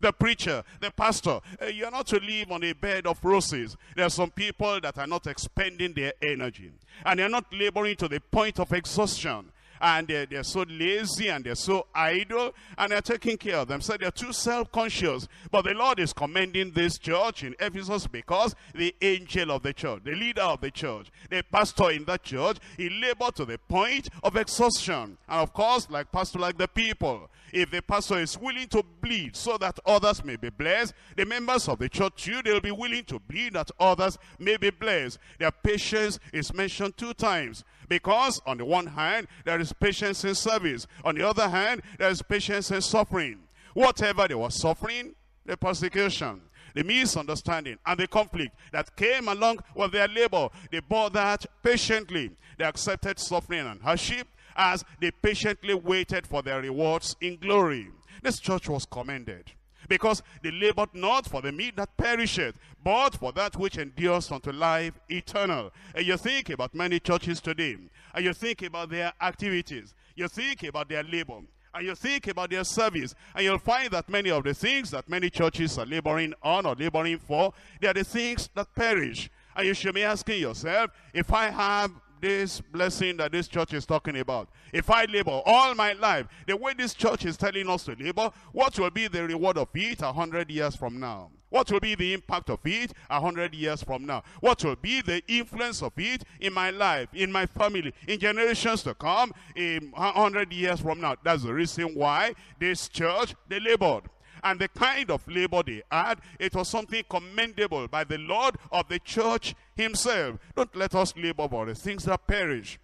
the preacher, the pastor. Uh, you're not to live on a bed of roses. There are some people that are not expending their energy. And they're not laboring to the point of exhaustion and they're, they're so lazy and they're so idle and they're taking care of them. So they're too self-conscious. But the Lord is commending this church in Ephesus because the angel of the church, the leader of the church, the pastor in that church, he labored to the point of exhaustion. And of course, like pastor, like the people, if the pastor is willing to bleed so that others may be blessed, the members of the church too, they'll be willing to bleed that others may be blessed. Their patience is mentioned two times. Because on the one hand, there is patience in service. On the other hand, there is patience in suffering. Whatever they were suffering, the persecution, the misunderstanding, and the conflict that came along with their labor, they bore that patiently. They accepted suffering and hardship as they patiently waited for their rewards in glory. This church was commended because they labored not for the meat that perisheth, but for that which endures unto life eternal. And you think about many churches today, and you think about their activities, you think about their labor, and you think about their service, and you'll find that many of the things that many churches are laboring on or laboring for, they are the things that perish. And you should be asking yourself, if I have this blessing that this church is talking about. If I labor all my life, the way this church is telling us to labor, what will be the reward of it a hundred years from now? What will be the impact of it a hundred years from now? What will be the influence of it in my life, in my family, in generations to come, a hundred years from now? That's the reason why this church, they labored. And the kind of labor they had, it was something commendable by the Lord of the church himself. Don't let us labor for the things that perish.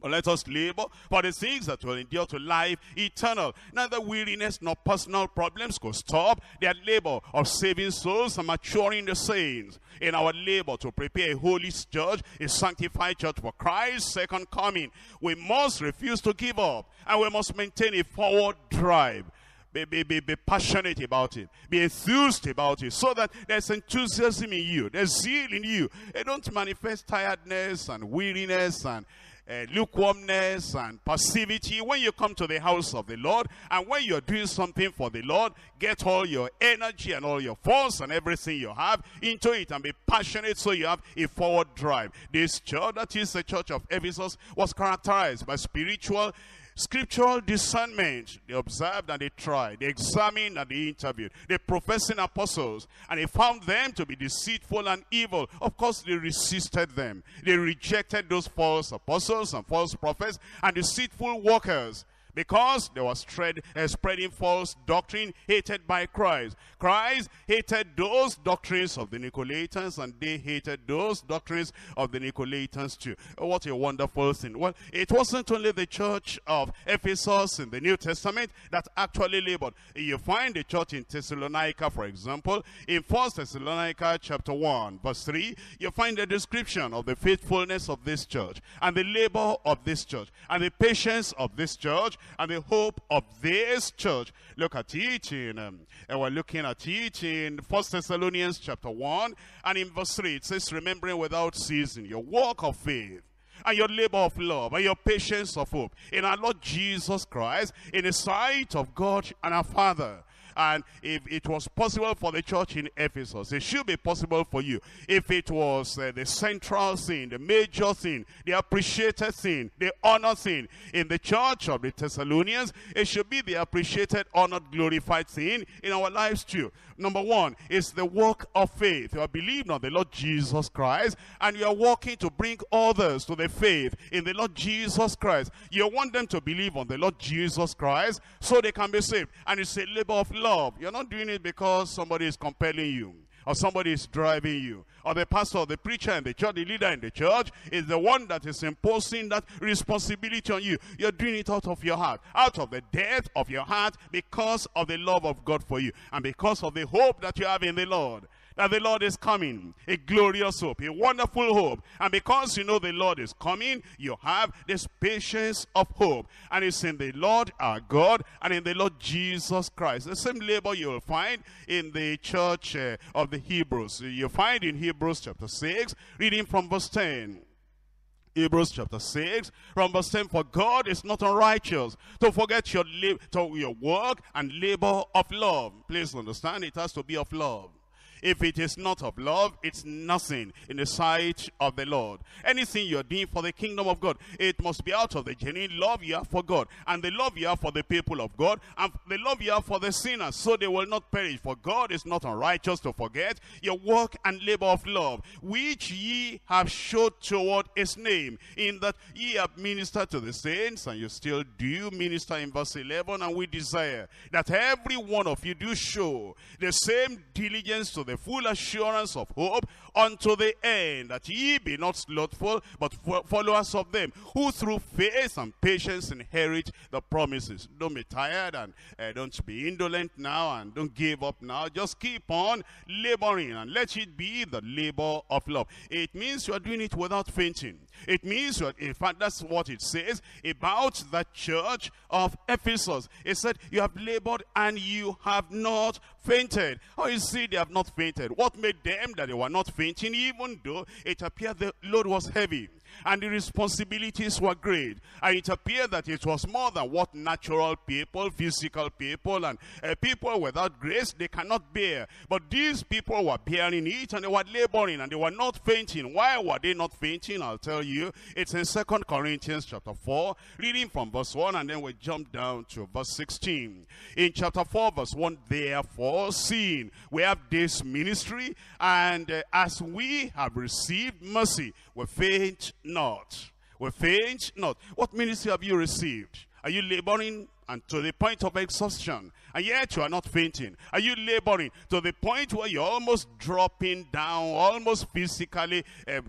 But let us labor for the things that will endure to life eternal. Neither weariness nor personal problems could stop their labor of saving souls and maturing the saints. In our labor to prepare a holy church, a sanctified church for Christ's second coming, we must refuse to give up and we must maintain a forward drive. Be, be, be, be, passionate about it. Be enthused about it. So that there's enthusiasm in you. There's zeal in you. It don't manifest tiredness and weariness and uh, lukewarmness and passivity when you come to the house of the Lord and when you're doing something for the Lord get all your energy and all your force and everything you have into it and be passionate so you have a forward drive this church that is the church of Ephesus was characterized by spiritual Scriptural discernment, they observed and they tried. They examined and they interviewed. The professing apostles, and they found them to be deceitful and evil. Of course, they resisted them. They rejected those false apostles and false prophets and deceitful workers because they were spread, uh, spreading false doctrine hated by Christ. Christ hated those doctrines of the Nicolaitans and they hated those doctrines of the Nicolaitans too. What a wonderful thing. Well, it wasn't only the church of Ephesus in the New Testament that actually labored. You find the church in Thessalonica, for example, in First Thessalonica chapter 1, verse 3, you find the description of the faithfulness of this church and the labor of this church and the patience of this church and the hope of this church. Look at teaching. um, and we're looking at teaching. in First Thessalonians chapter 1 and in verse 3. It says, remembering without ceasing your walk of faith and your labor of love and your patience of hope in our Lord Jesus Christ in the sight of God and our Father. And if it was possible for the church in Ephesus, it should be possible for you. If it was uh, the central thing, the major thing, the appreciated thing, the honored thing in the church of the Thessalonians, it should be the appreciated, honored, glorified thing in our lives too. Number one is the work of faith. You are believing on the Lord Jesus Christ and you are working to bring others to the faith in the Lord Jesus Christ. You want them to believe on the Lord Jesus Christ so they can be saved. And it's a labor of love. You're not doing it because somebody is compelling you or somebody is driving you, or the pastor, the preacher in the church, the leader in the church is the one that is imposing that responsibility on you. You're doing it out of your heart, out of the depth of your heart because of the love of God for you and because of the hope that you have in the Lord that the Lord is coming. A glorious hope, a wonderful hope. And because you know the Lord is coming, you have this patience of hope. And it's in the Lord our God and in the Lord Jesus Christ. The same labor you will find in the church uh, of the Hebrews. You find in Hebrews chapter 6, reading from verse 10. Hebrews chapter 6 from verse 10 for God is not unrighteous to forget your to your work and labor of love please understand it has to be of love if it is not of love, it's nothing in the sight of the Lord. Anything you're doing for the kingdom of God, it must be out of the genuine love you have for God, and the love you have for the people of God, and the love you have for the sinners, so they will not perish. For God is not unrighteous to forget your work and labor of love, which ye have showed toward his name, in that ye have ministered to the saints, and you still do minister in verse 11, and we desire that every one of you do show the same diligence to the full assurance of hope unto the end, that ye be not slothful, but followers of them, who through faith and patience inherit the promises. Don't be tired and uh, don't be indolent now and don't give up now. Just keep on laboring and let it be the labor of love. It means you are doing it without fainting. It means, in fact, that's what it says about the church of Ephesus. It said, you have labored and you have not fainted. How you see they have not fainted? What made them that they were not fainting, even though it appeared the load was heavy? And the responsibilities were great. And it appeared that it was more than what natural people, physical people, and uh, people without grace, they cannot bear. But these people were bearing it, and they were laboring, and they were not fainting. Why were they not fainting? I'll tell you. It's in Second Corinthians chapter 4, reading from verse 1, and then we jump down to verse 16. In chapter 4, verse 1, therefore, seeing we have this ministry, and uh, as we have received mercy, we faint not. We faint not. What ministry have you received? Are you laboring and to the point of exhaustion and yet you are not fainting are you laboring to the point where you're almost dropping down almost physically uh,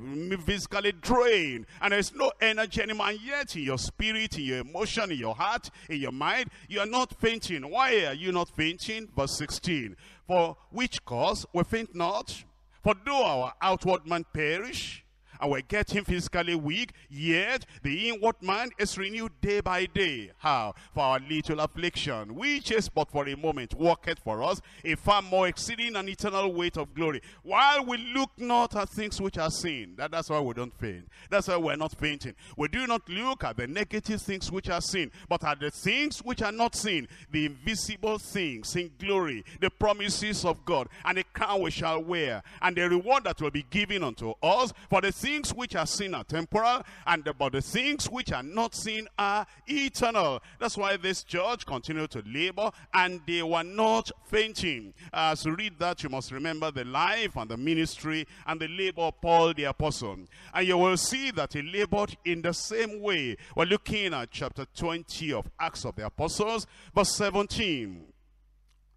physically drained and there's no energy anymore and yet in your spirit in your emotion in your heart in your mind you are not fainting why are you not fainting verse 16 for which cause we faint not for though our outward man perish and we're getting physically weak, yet the inward man is renewed day by day. How? For our little affliction, which is but for a moment, worketh for us a far more exceeding and eternal weight of glory. While we look not at things which are seen, that, that's why we don't faint. That's why we're not fainting. We do not look at the negative things which are seen, but at the things which are not seen, the invisible things in glory, the promises of God, and the crown we shall wear, and the reward that will be given unto us for the things things which are seen are temporal, and but the things which are not seen are eternal. That's why this church continued to labor, and they were not fainting. As you read that, you must remember the life and the ministry and the labor of Paul the apostle. And you will see that he labored in the same way. We're looking at chapter 20 of Acts of the Apostles, verse 17.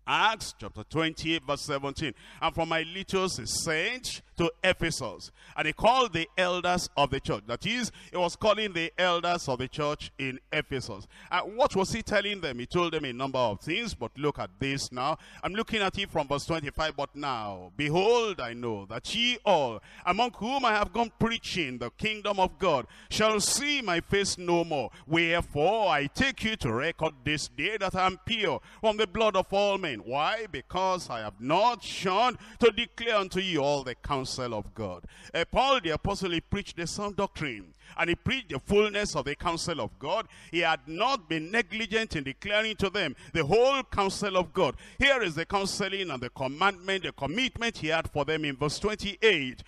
Acts chapter 28 verse 17. And from Miletus sent to Ephesus. And he called the elders of the church. That is, he was calling the elders of the church in Ephesus. And what was he telling them? He told them a number of things, but look at this now. I'm looking at it from verse 25. But now, behold, I know that ye all, among whom I have gone preaching the kingdom of God, shall see my face no more. Wherefore, I take you to record this day that I am pure from the blood of all men. Why? Because I have not shunned to declare unto you all the counsel of God. Uh, Paul the apostle, he preached the sound doctrine and he preached the fullness of the counsel of God. He had not been negligent in declaring to them the whole counsel of God. Here is the counseling and the commandment, the commitment he had for them in verse 28.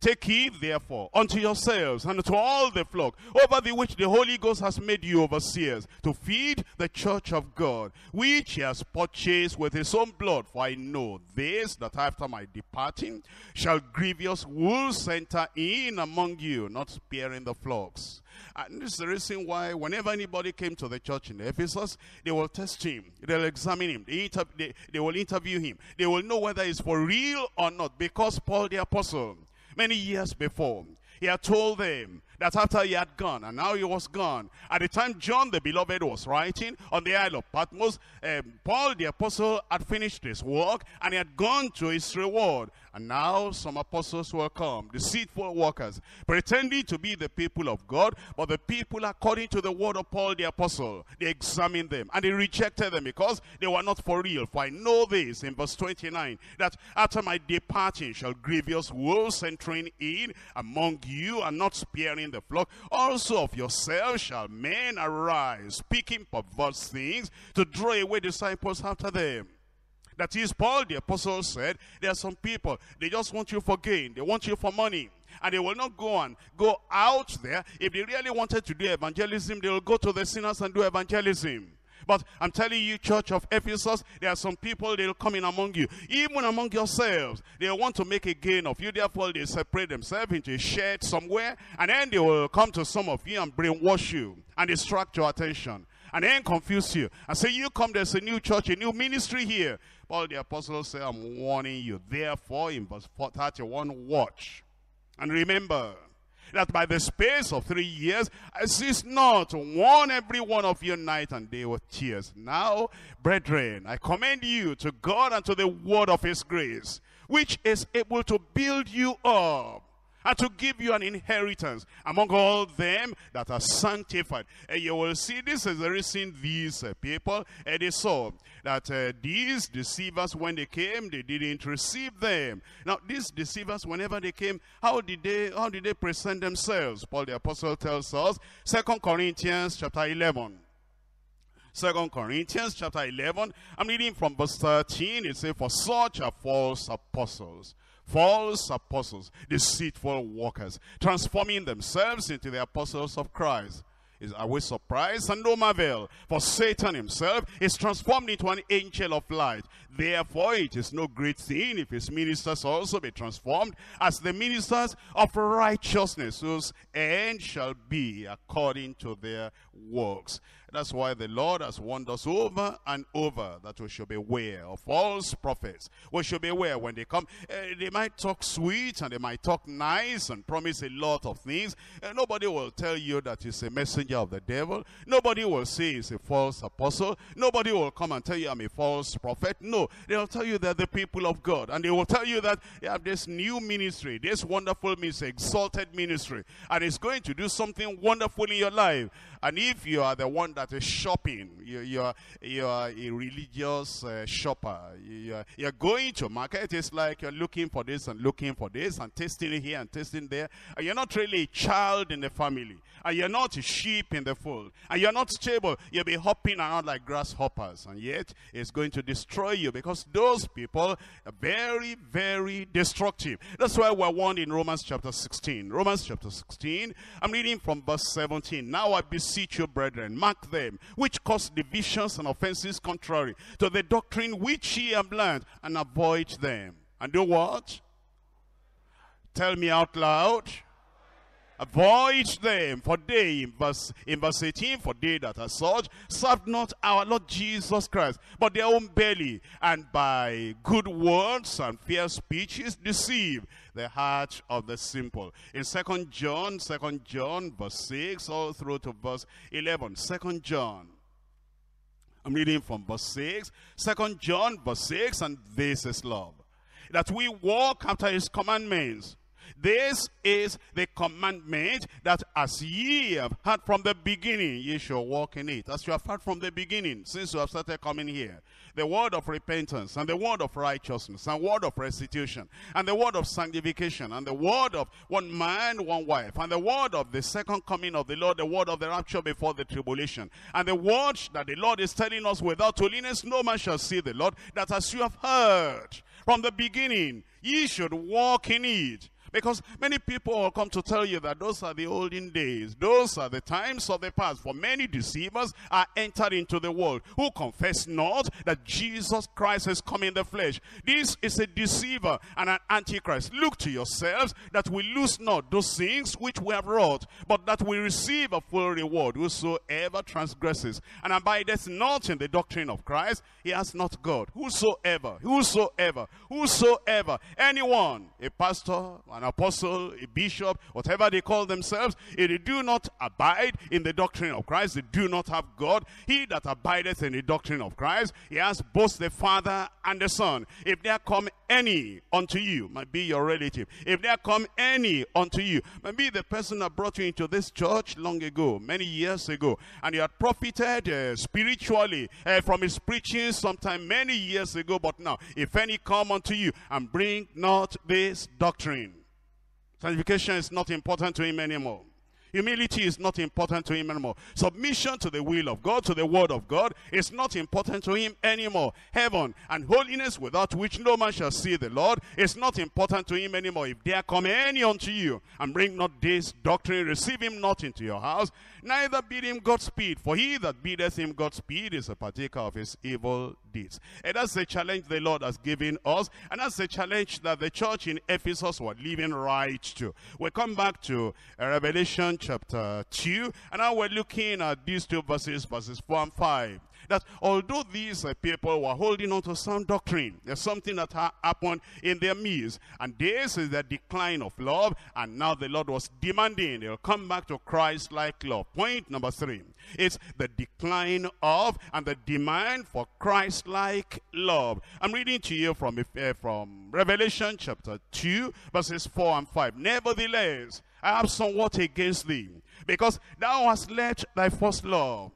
Take heed, therefore, unto yourselves and to all the flock, over the which the Holy Ghost has made you overseers, to feed the church of God, which he has purchased with his own blood. For I know this, that after my departing shall grievous wolves enter in among you, not sparing the flocks. And this is the reason why whenever anybody came to the church in Ephesus, they will test him. They'll examine him. They, they, they will interview him. They will know whether it's for real or not. Because Paul the apostle many years before. He had told them that after he had gone, and now he was gone, at the time John the beloved was writing on the Isle of Patmos, um, Paul the apostle had finished his work, and he had gone to his reward. And now some apostles will come, deceitful workers, pretending to be the people of God, but the people according to the word of Paul the apostle. They examined them, and they rejected them because they were not for real. For I know this, in verse 29, that after my departing shall grievous wolves entering in among you, and not sparing the flock, also of yourselves shall men arise, speaking perverse things, to draw away disciples after them. That is, Paul the apostle said, there are some people, they just want you for gain, they want you for money. And they will not go and go out there. If they really wanted to do evangelism, they will go to the sinners and do evangelism. But I'm telling you, church of Ephesus, there are some people, they'll come in among you. Even among yourselves, they want to make a gain of you. Therefore, they separate themselves into a shed somewhere. And then they will come to some of you and brainwash you and distract your attention. And then confuse you. And say, you come, there's a new church, a new ministry here. Paul the apostle said, I'm warning you. Therefore, in verse 31, watch. And remember, that by the space of three years I cease not warn every one of you night and day with tears. Now, brethren, I commend you to God and to the word of his grace, which is able to build you up to give you an inheritance among all them that are sanctified. And you will see this is the reason these uh, people, and uh, they saw that uh, these deceivers, when they came, they didn't receive them. Now, these deceivers, whenever they came, how did they, how did they present themselves? Paul the Apostle tells us, Second Corinthians chapter 11. Second Corinthians chapter 11. I'm reading from verse 13. It says, For such are false apostles. False apostles, deceitful workers, transforming themselves into the apostles of Christ. Is, are we surprised? And no marvel, for Satan himself is transformed into an angel of light. Therefore, it is no great thing if his ministers also be transformed as the ministers of righteousness, whose end shall be according to their works. That's why the Lord has warned us over and over that we should beware of false prophets. We should beware when they come. Uh, they might talk sweet and they might talk nice and promise a lot of things. Uh, nobody will tell you that he's a messenger of the devil. Nobody will say he's a false apostle. Nobody will come and tell you I'm a false prophet. No, they'll tell you that the people of God. And they will tell you that they have this new ministry, this wonderful ministry, exalted ministry. And it's going to do something wonderful in your life. And if you are the one that is shopping, you, you, are, you are a religious uh, shopper, you, are, you're going to market, it's like you're looking for this and looking for this and tasting here and tasting there. And you're not really a child in the family. And you're not a sheep in the fold. And you're not stable. You'll be hopping around like grasshoppers. And yet, it's going to destroy you because those people are very, very destructive. That's why we're warned in Romans chapter 16. Romans chapter 16, I'm reading from verse 17. Now I beseech you, brethren, mark them, which cause divisions and offenses contrary to the doctrine which ye have learned, and avoid them. And do what? Tell me out loud. Avoid them, for they, in verse, in verse 18, for they that are such, serve not our Lord Jesus Christ, but their own belly, and by good words and fair speeches deceive the heart of the simple. In Second John, Second John, verse 6, all through to verse 11. Second John. I'm reading from verse 6. Second John, verse 6, and this is love. That we walk after his commandments this is the commandment that as ye have heard from the beginning, ye shall walk in it. As you have heard from the beginning, since you have started coming here. The word of repentance, and the word of righteousness, and word of restitution, and the word of sanctification, and the word of one man, one wife, and the word of the second coming of the Lord, the word of the rapture before the tribulation, and the word that the Lord is telling us without holiness, no man shall see the Lord, that as you have heard from the beginning, ye should walk in it. Because many people will come to tell you that those are the olden days. Those are the times of the past. For many deceivers are entered into the world who confess not that Jesus Christ has come in the flesh. This is a deceiver and an antichrist. Look to yourselves that we lose not those things which we have wrought, but that we receive a full reward. Whosoever transgresses and abideth not in the doctrine of Christ, he has not God. Whosoever, whosoever, whosoever, anyone, a pastor, an apostle, a bishop, whatever they call themselves, if they do not abide in the doctrine of Christ, they do not have God. He that abideth in the doctrine of Christ, he has both the Father and the Son. If there come any unto you, might be your relative. If there come any unto you, might be the person that brought you into this church long ago, many years ago, and you had profited uh, spiritually uh, from his preaching sometime many years ago, but now, if any come unto you and bring not this doctrine, Sanctification is not important to him anymore. Humility is not important to him anymore. Submission to the will of God, to the word of God, is not important to him anymore. Heaven and holiness without which no man shall see the Lord is not important to him anymore. If there come any unto you and bring not this doctrine, receive him not into your house, neither bid him Godspeed. For he that biddeth him Godspeed is a partaker of his evil deeds. And that's the challenge the Lord has given us. And that's the challenge that the church in Ephesus were living right to. We come back to Revelation chapter 2. And now we're looking at these two verses, verses 4 and 5 that although these uh, people were holding on to some doctrine, there's something that ha happened in their midst. And this is the decline of love. And now the Lord was demanding they'll come back to Christ-like love. Point number three. It's the decline of and the demand for Christ-like love. I'm reading to you from, uh, from Revelation chapter 2, verses 4 and 5. Nevertheless, I have somewhat against thee, because thou hast let thy first love.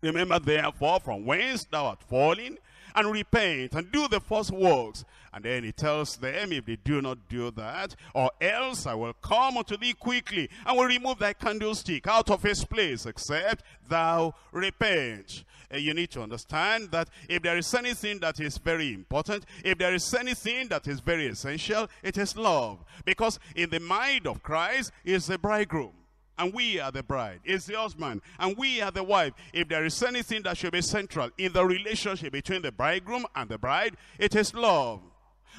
Remember therefore from whence thou art fallen, and repent, and do the first works. And then he tells them, if they do not do that, or else I will come unto thee quickly, and will remove thy candlestick out of his place, except thou repent. And you need to understand that if there is anything that is very important, if there is anything that is very essential, it is love. Because in the mind of Christ is the bridegroom and we are the bride. It's the husband, and we are the wife. If there is anything that should be central in the relationship between the bridegroom and the bride, it is love.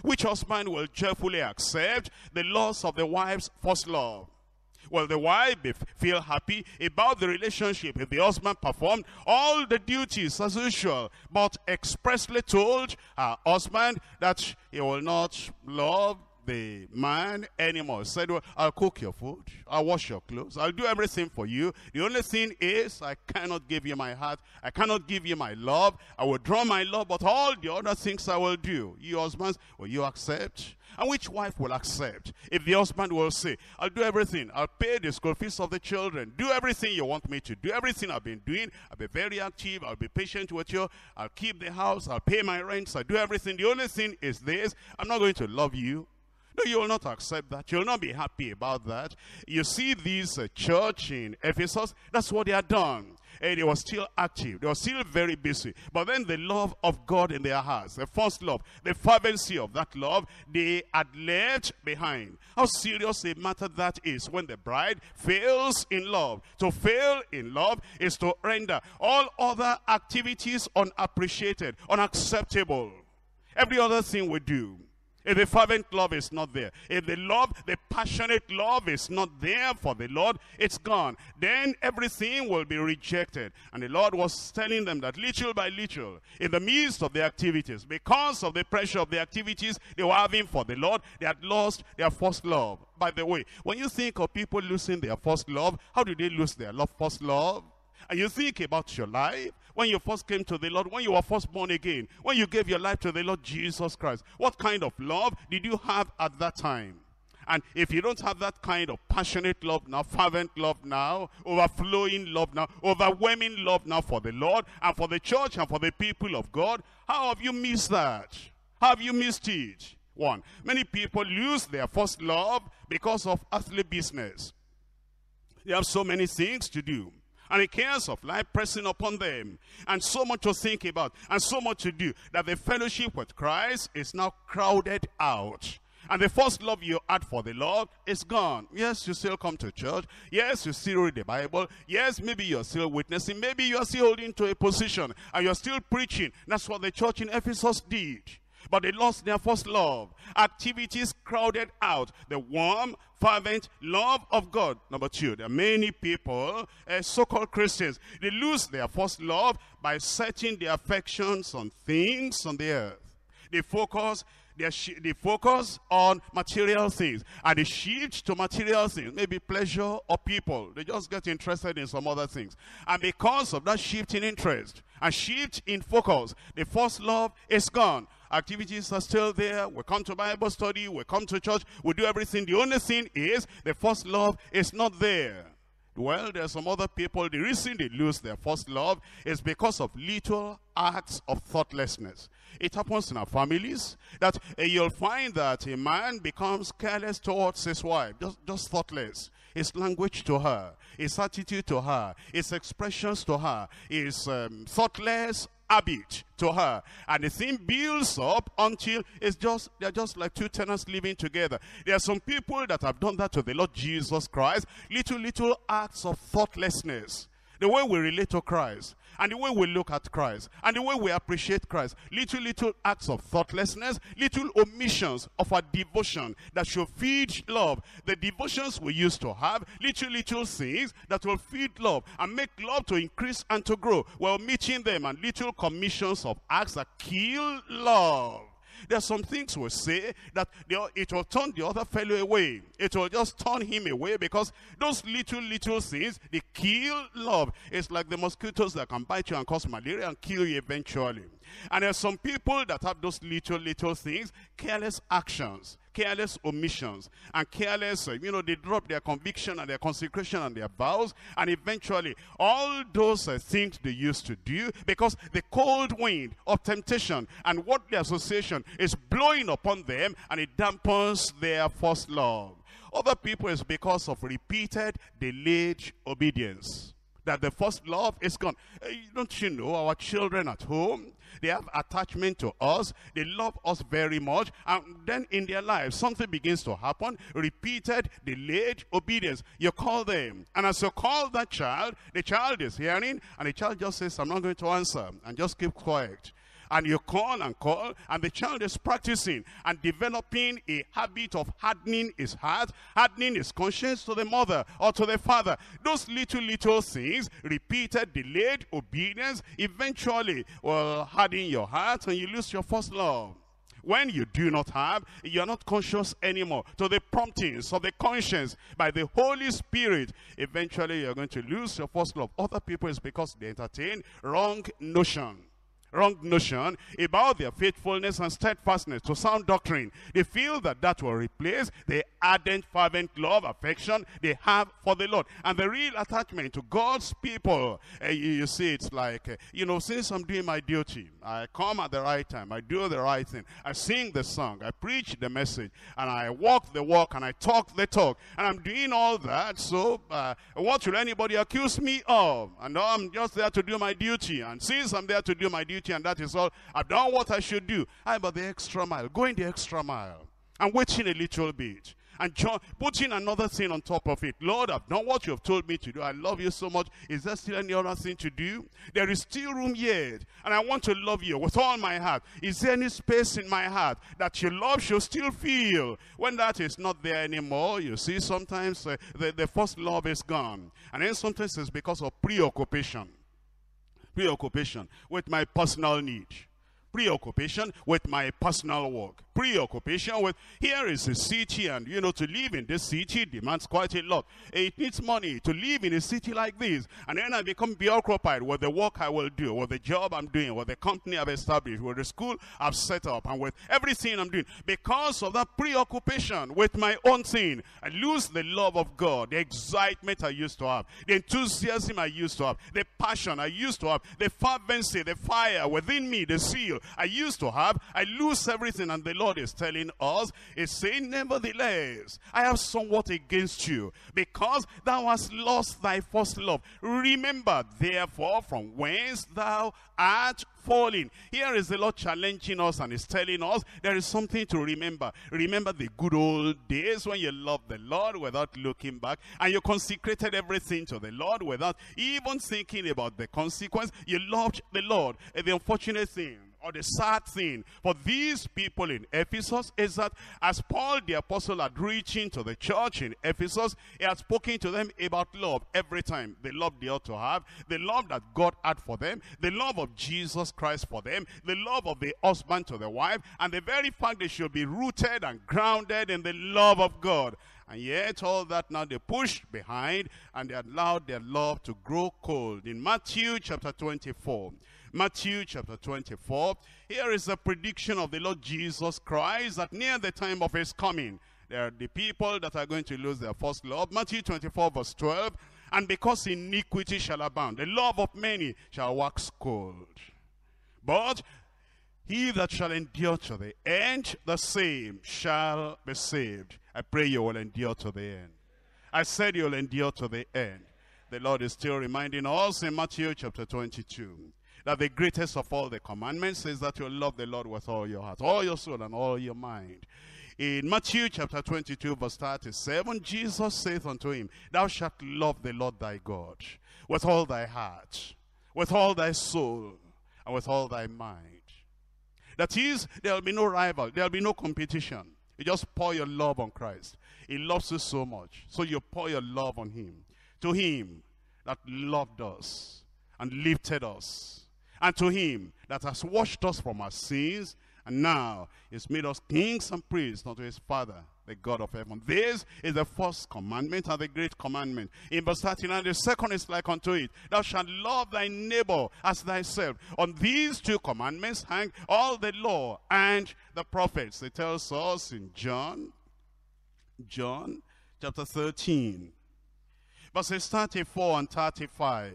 Which husband will cheerfully accept the loss of the wife's first love? Will the wife feel happy about the relationship if the husband performed all the duties as usual, but expressly told her husband that he will not love the man anymore. Said, well, I'll cook your food. I'll wash your clothes. I'll do everything for you. The only thing is I cannot give you my heart. I cannot give you my love. I will draw my love, but all the other things I will do. You husbands, will you accept? And which wife will accept? If the husband will say, I'll do everything. I'll pay the school fees of the children. Do everything you want me to do. Everything I've been doing. I'll be very active. I'll be patient with you. I'll keep the house. I'll pay my rents. I'll do everything. The only thing is this. I'm not going to love you. No, you will not accept that. You will not be happy about that. You see this uh, church in Ephesus, that's what they had done. And they were still active. They were still very busy. But then the love of God in their hearts, the first love, the fervency of that love, they had left behind. How serious a matter that is when the bride fails in love. To fail in love is to render all other activities unappreciated, unacceptable. Every other thing we do if the fervent love is not there, if the love, the passionate love is not there for the Lord, it's gone. Then everything will be rejected. And the Lord was telling them that little by little, in the midst of the activities, because of the pressure of the activities they were having for the Lord, they had lost their first love. By the way, when you think of people losing their first love, how do they lose their love, first love? And you think about your life, when you first came to the Lord, when you were first born again, when you gave your life to the Lord Jesus Christ, what kind of love did you have at that time? And if you don't have that kind of passionate love now, fervent love now, overflowing love now, overwhelming love now for the Lord and for the church and for the people of God, how have you missed that? How have you missed it? One, many people lose their first love because of earthly business. They have so many things to do and the cares of life pressing upon them, and so much to think about, and so much to do, that the fellowship with Christ is now crowded out. And the first love you had for the Lord is gone. Yes, you still come to church. Yes, you still read the Bible. Yes, maybe you're still witnessing. Maybe you're still holding to a position. And you're still preaching. That's what the church in Ephesus did. But they lost their first love. Activities crowded out the warm, fervent love of God. Number two, there are many people, uh, so-called Christians, they lose their first love by setting their affections on things on the earth. They focus they focus on material things and they shift to material things maybe pleasure or people they just get interested in some other things and because of that shift in interest and shift in focus the first love is gone activities are still there. We come to Bible study. We come to church. We do everything. The only thing is the first love is not there. Well, there are some other people, the reason they lose their first love is because of little acts of thoughtlessness. It happens in our families that uh, you'll find that a man becomes careless towards his wife, just, just thoughtless. His language to her, his attitude to her, his expressions to her, his um, thoughtless habit to her. And the thing builds up until it's just, they're just like two tenants living together. There are some people that have done that to the Lord Jesus Christ. Little, little acts of thoughtlessness. The way we relate to Christ, and the way we look at Christ, and the way we appreciate Christ. Little, little acts of thoughtlessness, little omissions of our devotion that should feed love. The devotions we used to have, little, little things that will feed love and make love to increase and to grow. Well, meeting them and little commissions of acts that kill love. There are some things we say that it will turn the other fellow away. It will just turn him away because those little, little things, they kill love. It's like the mosquitoes that can bite you and cause malaria and kill you eventually. And there are some people that have those little, little things, careless actions careless omissions and careless, uh, you know, they drop their conviction and their consecration and their vows. And eventually, all those uh, things they used to do, because the cold wind of temptation and what the association is blowing upon them, and it dampens their first love. Other people is because of repeated, delayed obedience that the first love is gone. Uh, don't you know our children at home? They have attachment to us. They love us very much. And then in their lives, something begins to happen. Repeated, delayed obedience. You call them. And as you call that child, the child is hearing. And the child just says, I'm not going to answer. And just keep quiet and you call and call and the child is practicing and developing a habit of hardening his heart hardening his conscience to the mother or to the father those little little things repeated delayed obedience eventually will harden your heart and you lose your first love when you do not have, you are not conscious anymore to the promptings of the conscience by the Holy Spirit. Eventually, you're going to lose your first love. Other people is because they entertain wrong notion wrong notion about their faithfulness and steadfastness to sound doctrine. They feel that that will replace the ardent, fervent love, affection they have for the Lord. And the real attachment to God's people. Uh, you, you, see, it's like, uh, you know, since I'm doing my duty, I come at the right time, I do the right thing, I sing the song, I preach the message, and I walk the walk, and I talk the talk, and I'm doing all that, so uh, what should anybody accuse me of? And I'm just there to do my duty, and since I'm there to do my duty, duty and that is all. I've done what I should do. I but the extra mile, going the extra mile. I'm waiting a little bit. And putting another thing on top of it. Lord, I've done what you have told me to do. I love you so much. Is there still any other thing to do? There is still room yet. And I want to love you with all my heart. Is there any space in my heart that your love should still feel? When that is not there anymore, you see, sometimes uh, the, the first love is gone. And then sometimes it's because of preoccupation preoccupation with my personal need. Preoccupation with my personal work preoccupation with here is a city and you know to live in this city demands quite a lot. It needs money to live in a city like this. And then i become preoccupied with the work i will do with the job i'm doing with the company i've established with the school i've set up and with everything i'm doing. Because of that preoccupation with my own thing i lose the love of god the excitement i used to have the enthusiasm i used to have the passion i used to have the fervency the fire within me the zeal I used to have. I lose everything and the Lord is telling us, is saying, nevertheless, I have somewhat against you because thou hast lost thy first love. Remember, therefore, from whence thou art falling. Here is the Lord challenging us and is telling us there is something to remember. Remember the good old days when you loved the Lord without looking back and you consecrated everything to the Lord without even thinking about the consequence. You loved the Lord. And the unfortunate thing or the sad thing for these people in Ephesus is that as Paul the apostle had reaching to the church in Ephesus, he had spoken to them about love every time. The love they ought to have, the love that God had for them, the love of Jesus Christ for them, the love of the husband to the wife, and the very fact they should be rooted and grounded in the love of God. And yet all that now they pushed behind and they allowed their love to grow cold. In Matthew chapter 24, Matthew chapter 24. Here is a prediction of the Lord Jesus Christ that near the time of his coming, there are the people that are going to lose their first love. Matthew 24 verse 12. And because iniquity shall abound, the love of many shall wax cold. But he that shall endure to the end, the same shall be saved. I pray you will endure to the end. I said you'll endure to the end. The Lord is still reminding us in Matthew chapter 22 that the greatest of all the commandments is that you love the Lord with all your heart, all your soul, and all your mind. In Matthew chapter 22 verse 37, Jesus saith unto him, Thou shalt love the Lord thy God with all thy heart, with all thy soul, and with all thy mind. That is, there'll be no rival, there'll be no competition. You just pour your love on Christ. He loves you so much. So you pour your love on him. To him that loved us and lifted us. And to him that has washed us from our sins and now he's made us kings and priests unto his Father, the God of heaven. This is the first commandment and the great commandment. In verse 39, the second is like unto it. Thou shalt love thy neighbor as thyself. On these two commandments hang all the law and the prophets. It tells us in John, John chapter 13, verses 34 and 35.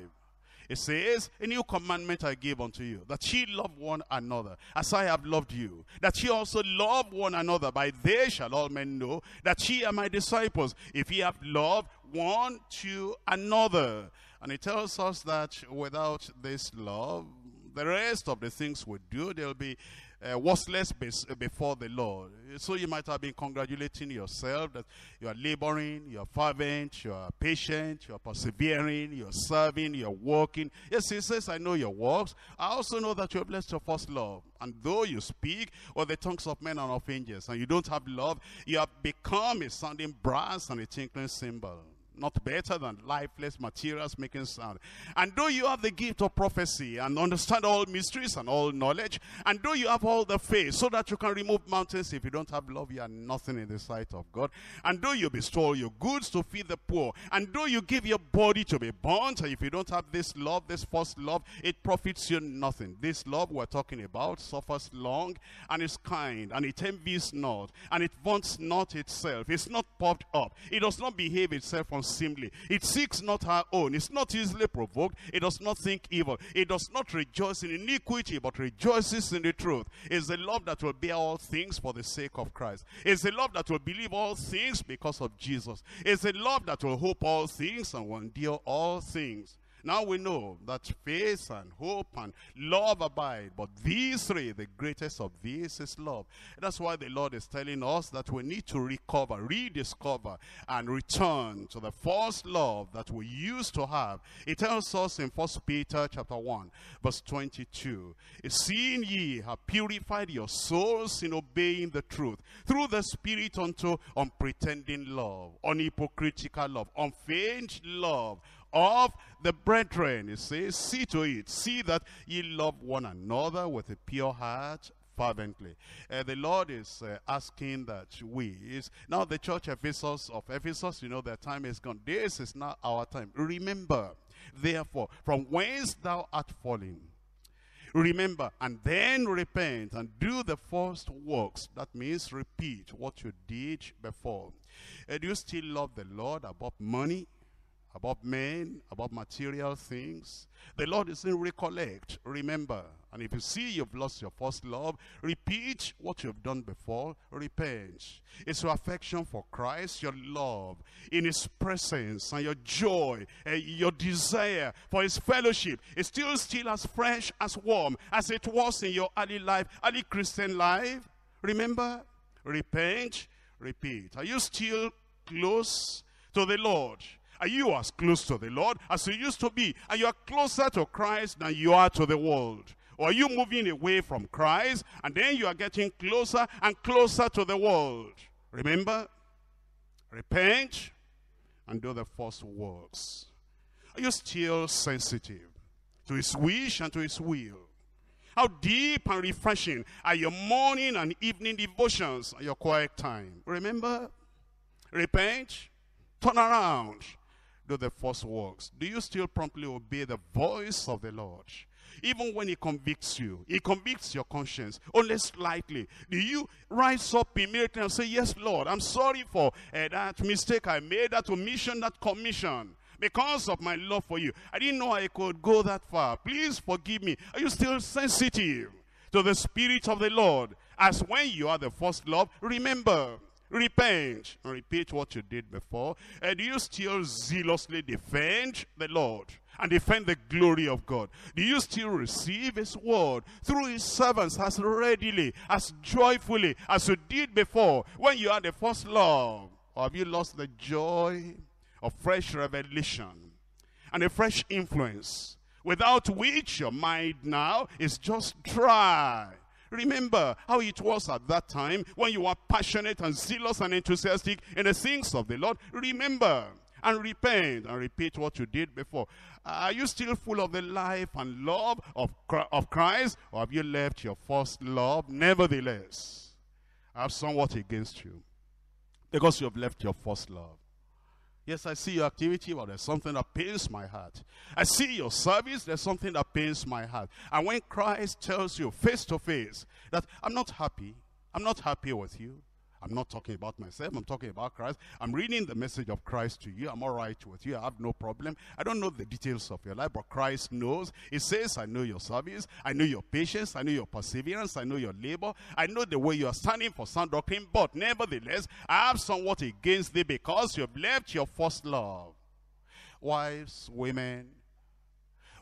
It says, A new commandment I give unto you, that ye love one another, as I have loved you, that ye also love one another. By this shall all men know that ye are my disciples, if ye have love one to another. And it tells us that without this love, the rest of the things we do, they'll be uh, worthless before the Lord. So you might have been congratulating yourself that you are laboring, you are fervent, you are patient, you are persevering, you are serving, you are working. Yes, he says, I know your works. I also know that you have blessed your first love. And though you speak with the tongues of men and of angels, and you don't have love, you have become a sounding brass and a tinkling cymbal not better than lifeless materials making sound. And though you have the gift of prophecy and understand all mysteries and all knowledge, and though you have all the faith so that you can remove mountains, if you don't have love, you are nothing in the sight of God. And though you bestow your goods to feed the poor, and though you give your body to be burnt, if you don't have this love, this first love, it profits you nothing. This love we're talking about suffers long and is kind, and it envies not, and it wants not itself. It's not puffed up. It does not behave itself on unseemly. It seeks not her own. It's not easily provoked. It does not think evil. It does not rejoice in iniquity, but rejoices in the truth. It's the love that will bear all things for the sake of Christ. It's the love that will believe all things because of Jesus. It's the love that will hope all things and will endure all things. Now we know that faith and hope and love abide. But these three, the greatest of these is love. That's why the Lord is telling us that we need to recover, rediscover, and return to the first love that we used to have. It tells us in First Peter chapter 1, verse 22, Seeing ye have purified your souls in obeying the truth, through the Spirit unto unpretending love, unhypocritical love, unfeigned love, of the brethren. It says, see to it, see that ye love one another with a pure heart fervently. Uh, the Lord is uh, asking that we, is now the church Ephesus of Ephesus, you know, their time is gone. This is not our time. Remember, therefore, from whence thou art fallen, remember and then repent and do the first works. That means repeat what you did before. Uh, do you still love the Lord above money, about men, about material things. The Lord is saying, recollect, remember. And if you see you've lost your first love, repeat what you've done before, repent. It's your affection for Christ, your love in his presence, and your joy, and your desire for his fellowship is still still as fresh, as warm as it was in your early life, early Christian life. Remember, repent, repeat. Are you still close to the Lord? Are you as close to the Lord as you used to be? And you are closer to Christ than you are to the world? Or are you moving away from Christ and then you are getting closer and closer to the world? Remember, repent and do the first works. Are you still sensitive to his wish and to his will? How deep and refreshing are your morning and evening devotions and your quiet time? Remember, repent, turn around, do the first works? Do you still promptly obey the voice of the Lord? Even when he convicts you, he convicts your conscience only slightly. Do you rise up immediately and say, yes, Lord, I'm sorry for uh, that mistake I made, that omission, that commission because of my love for you. I didn't know I could go that far. Please forgive me. Are you still sensitive to the Spirit of the Lord? As when you are the first love, remember, Repent and repeat what you did before. And you still zealously defend the Lord. and defend the glory of God? Do you still receive his word through his servants as readily, as joyfully as you did before when you had the first love? Or have you lost the joy of fresh revelation and a fresh influence without which your mind now is just dry? Remember how it was at that time when you were passionate and zealous and enthusiastic in the things of the Lord. Remember and repent and repeat what you did before. Are you still full of the life and love of, of Christ or have you left your first love? Nevertheless, I have somewhat against you because you have left your first love. Yes, I see your activity, but there's something that pains my heart. I see your service, there's something that pains my heart. And when Christ tells you face to face that I'm not happy, I'm not happy with you, I'm not talking about myself. I'm talking about Christ. I'm reading the message of Christ to you. I'm all right with you. I have no problem. I don't know the details of your life, but Christ knows. He says, I know your service. I know your patience. I know your perseverance. I know your labor. I know the way you are standing for sound doctrine. But nevertheless, I have somewhat against thee because you have left your first love. Wives, women,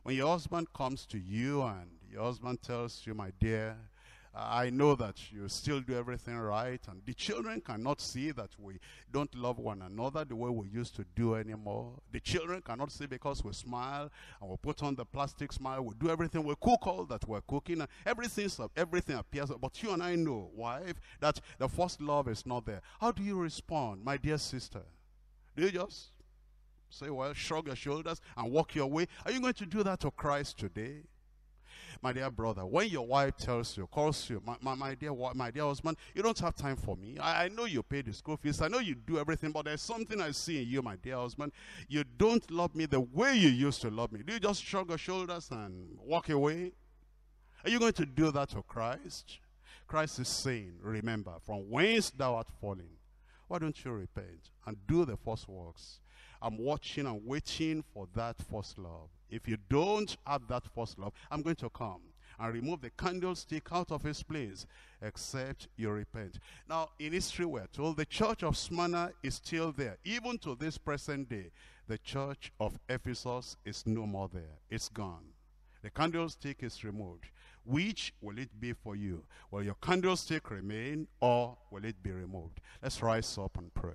when your husband comes to you and your husband tells you, my dear, I know that you still do everything right, and the children cannot see that we don't love one another the way we used to do anymore. The children cannot see because we smile and we put on the plastic smile, we do everything, we cook all that we're cooking, and everything, everything appears. But you and I know, wife, that the first love is not there. How do you respond, my dear sister? Do you just say, well, shrug your shoulders and walk your way? Are you going to do that to Christ today? My dear brother, when your wife tells you, calls you, my, my, my dear my dear husband, you don't have time for me. I, I know you pay the school fees. I know you do everything, but there's something I see in you, my dear husband. You don't love me the way you used to love me. Do you just shrug your shoulders and walk away? Are you going to do that to Christ? Christ is saying, remember, from whence thou art fallen, why don't you repent and do the first works? I'm watching and waiting for that first love. If you don't have that first love, I'm going to come and remove the candlestick out of his place, except you repent. Now, in history, we're told the church of Smyrna is still there. Even to this present day, the church of Ephesus is no more there. It's gone. The candlestick is removed. Which will it be for you? Will your candlestick remain or will it be removed? Let's rise up and pray.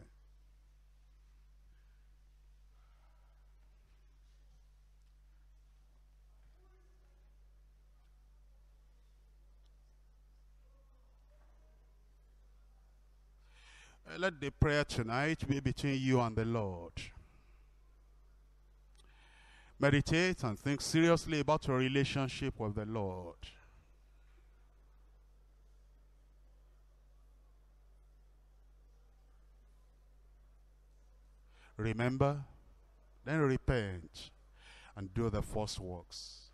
Let the prayer tonight be between you and the Lord. Meditate and think seriously about your relationship with the Lord. Remember, then repent and do the first works.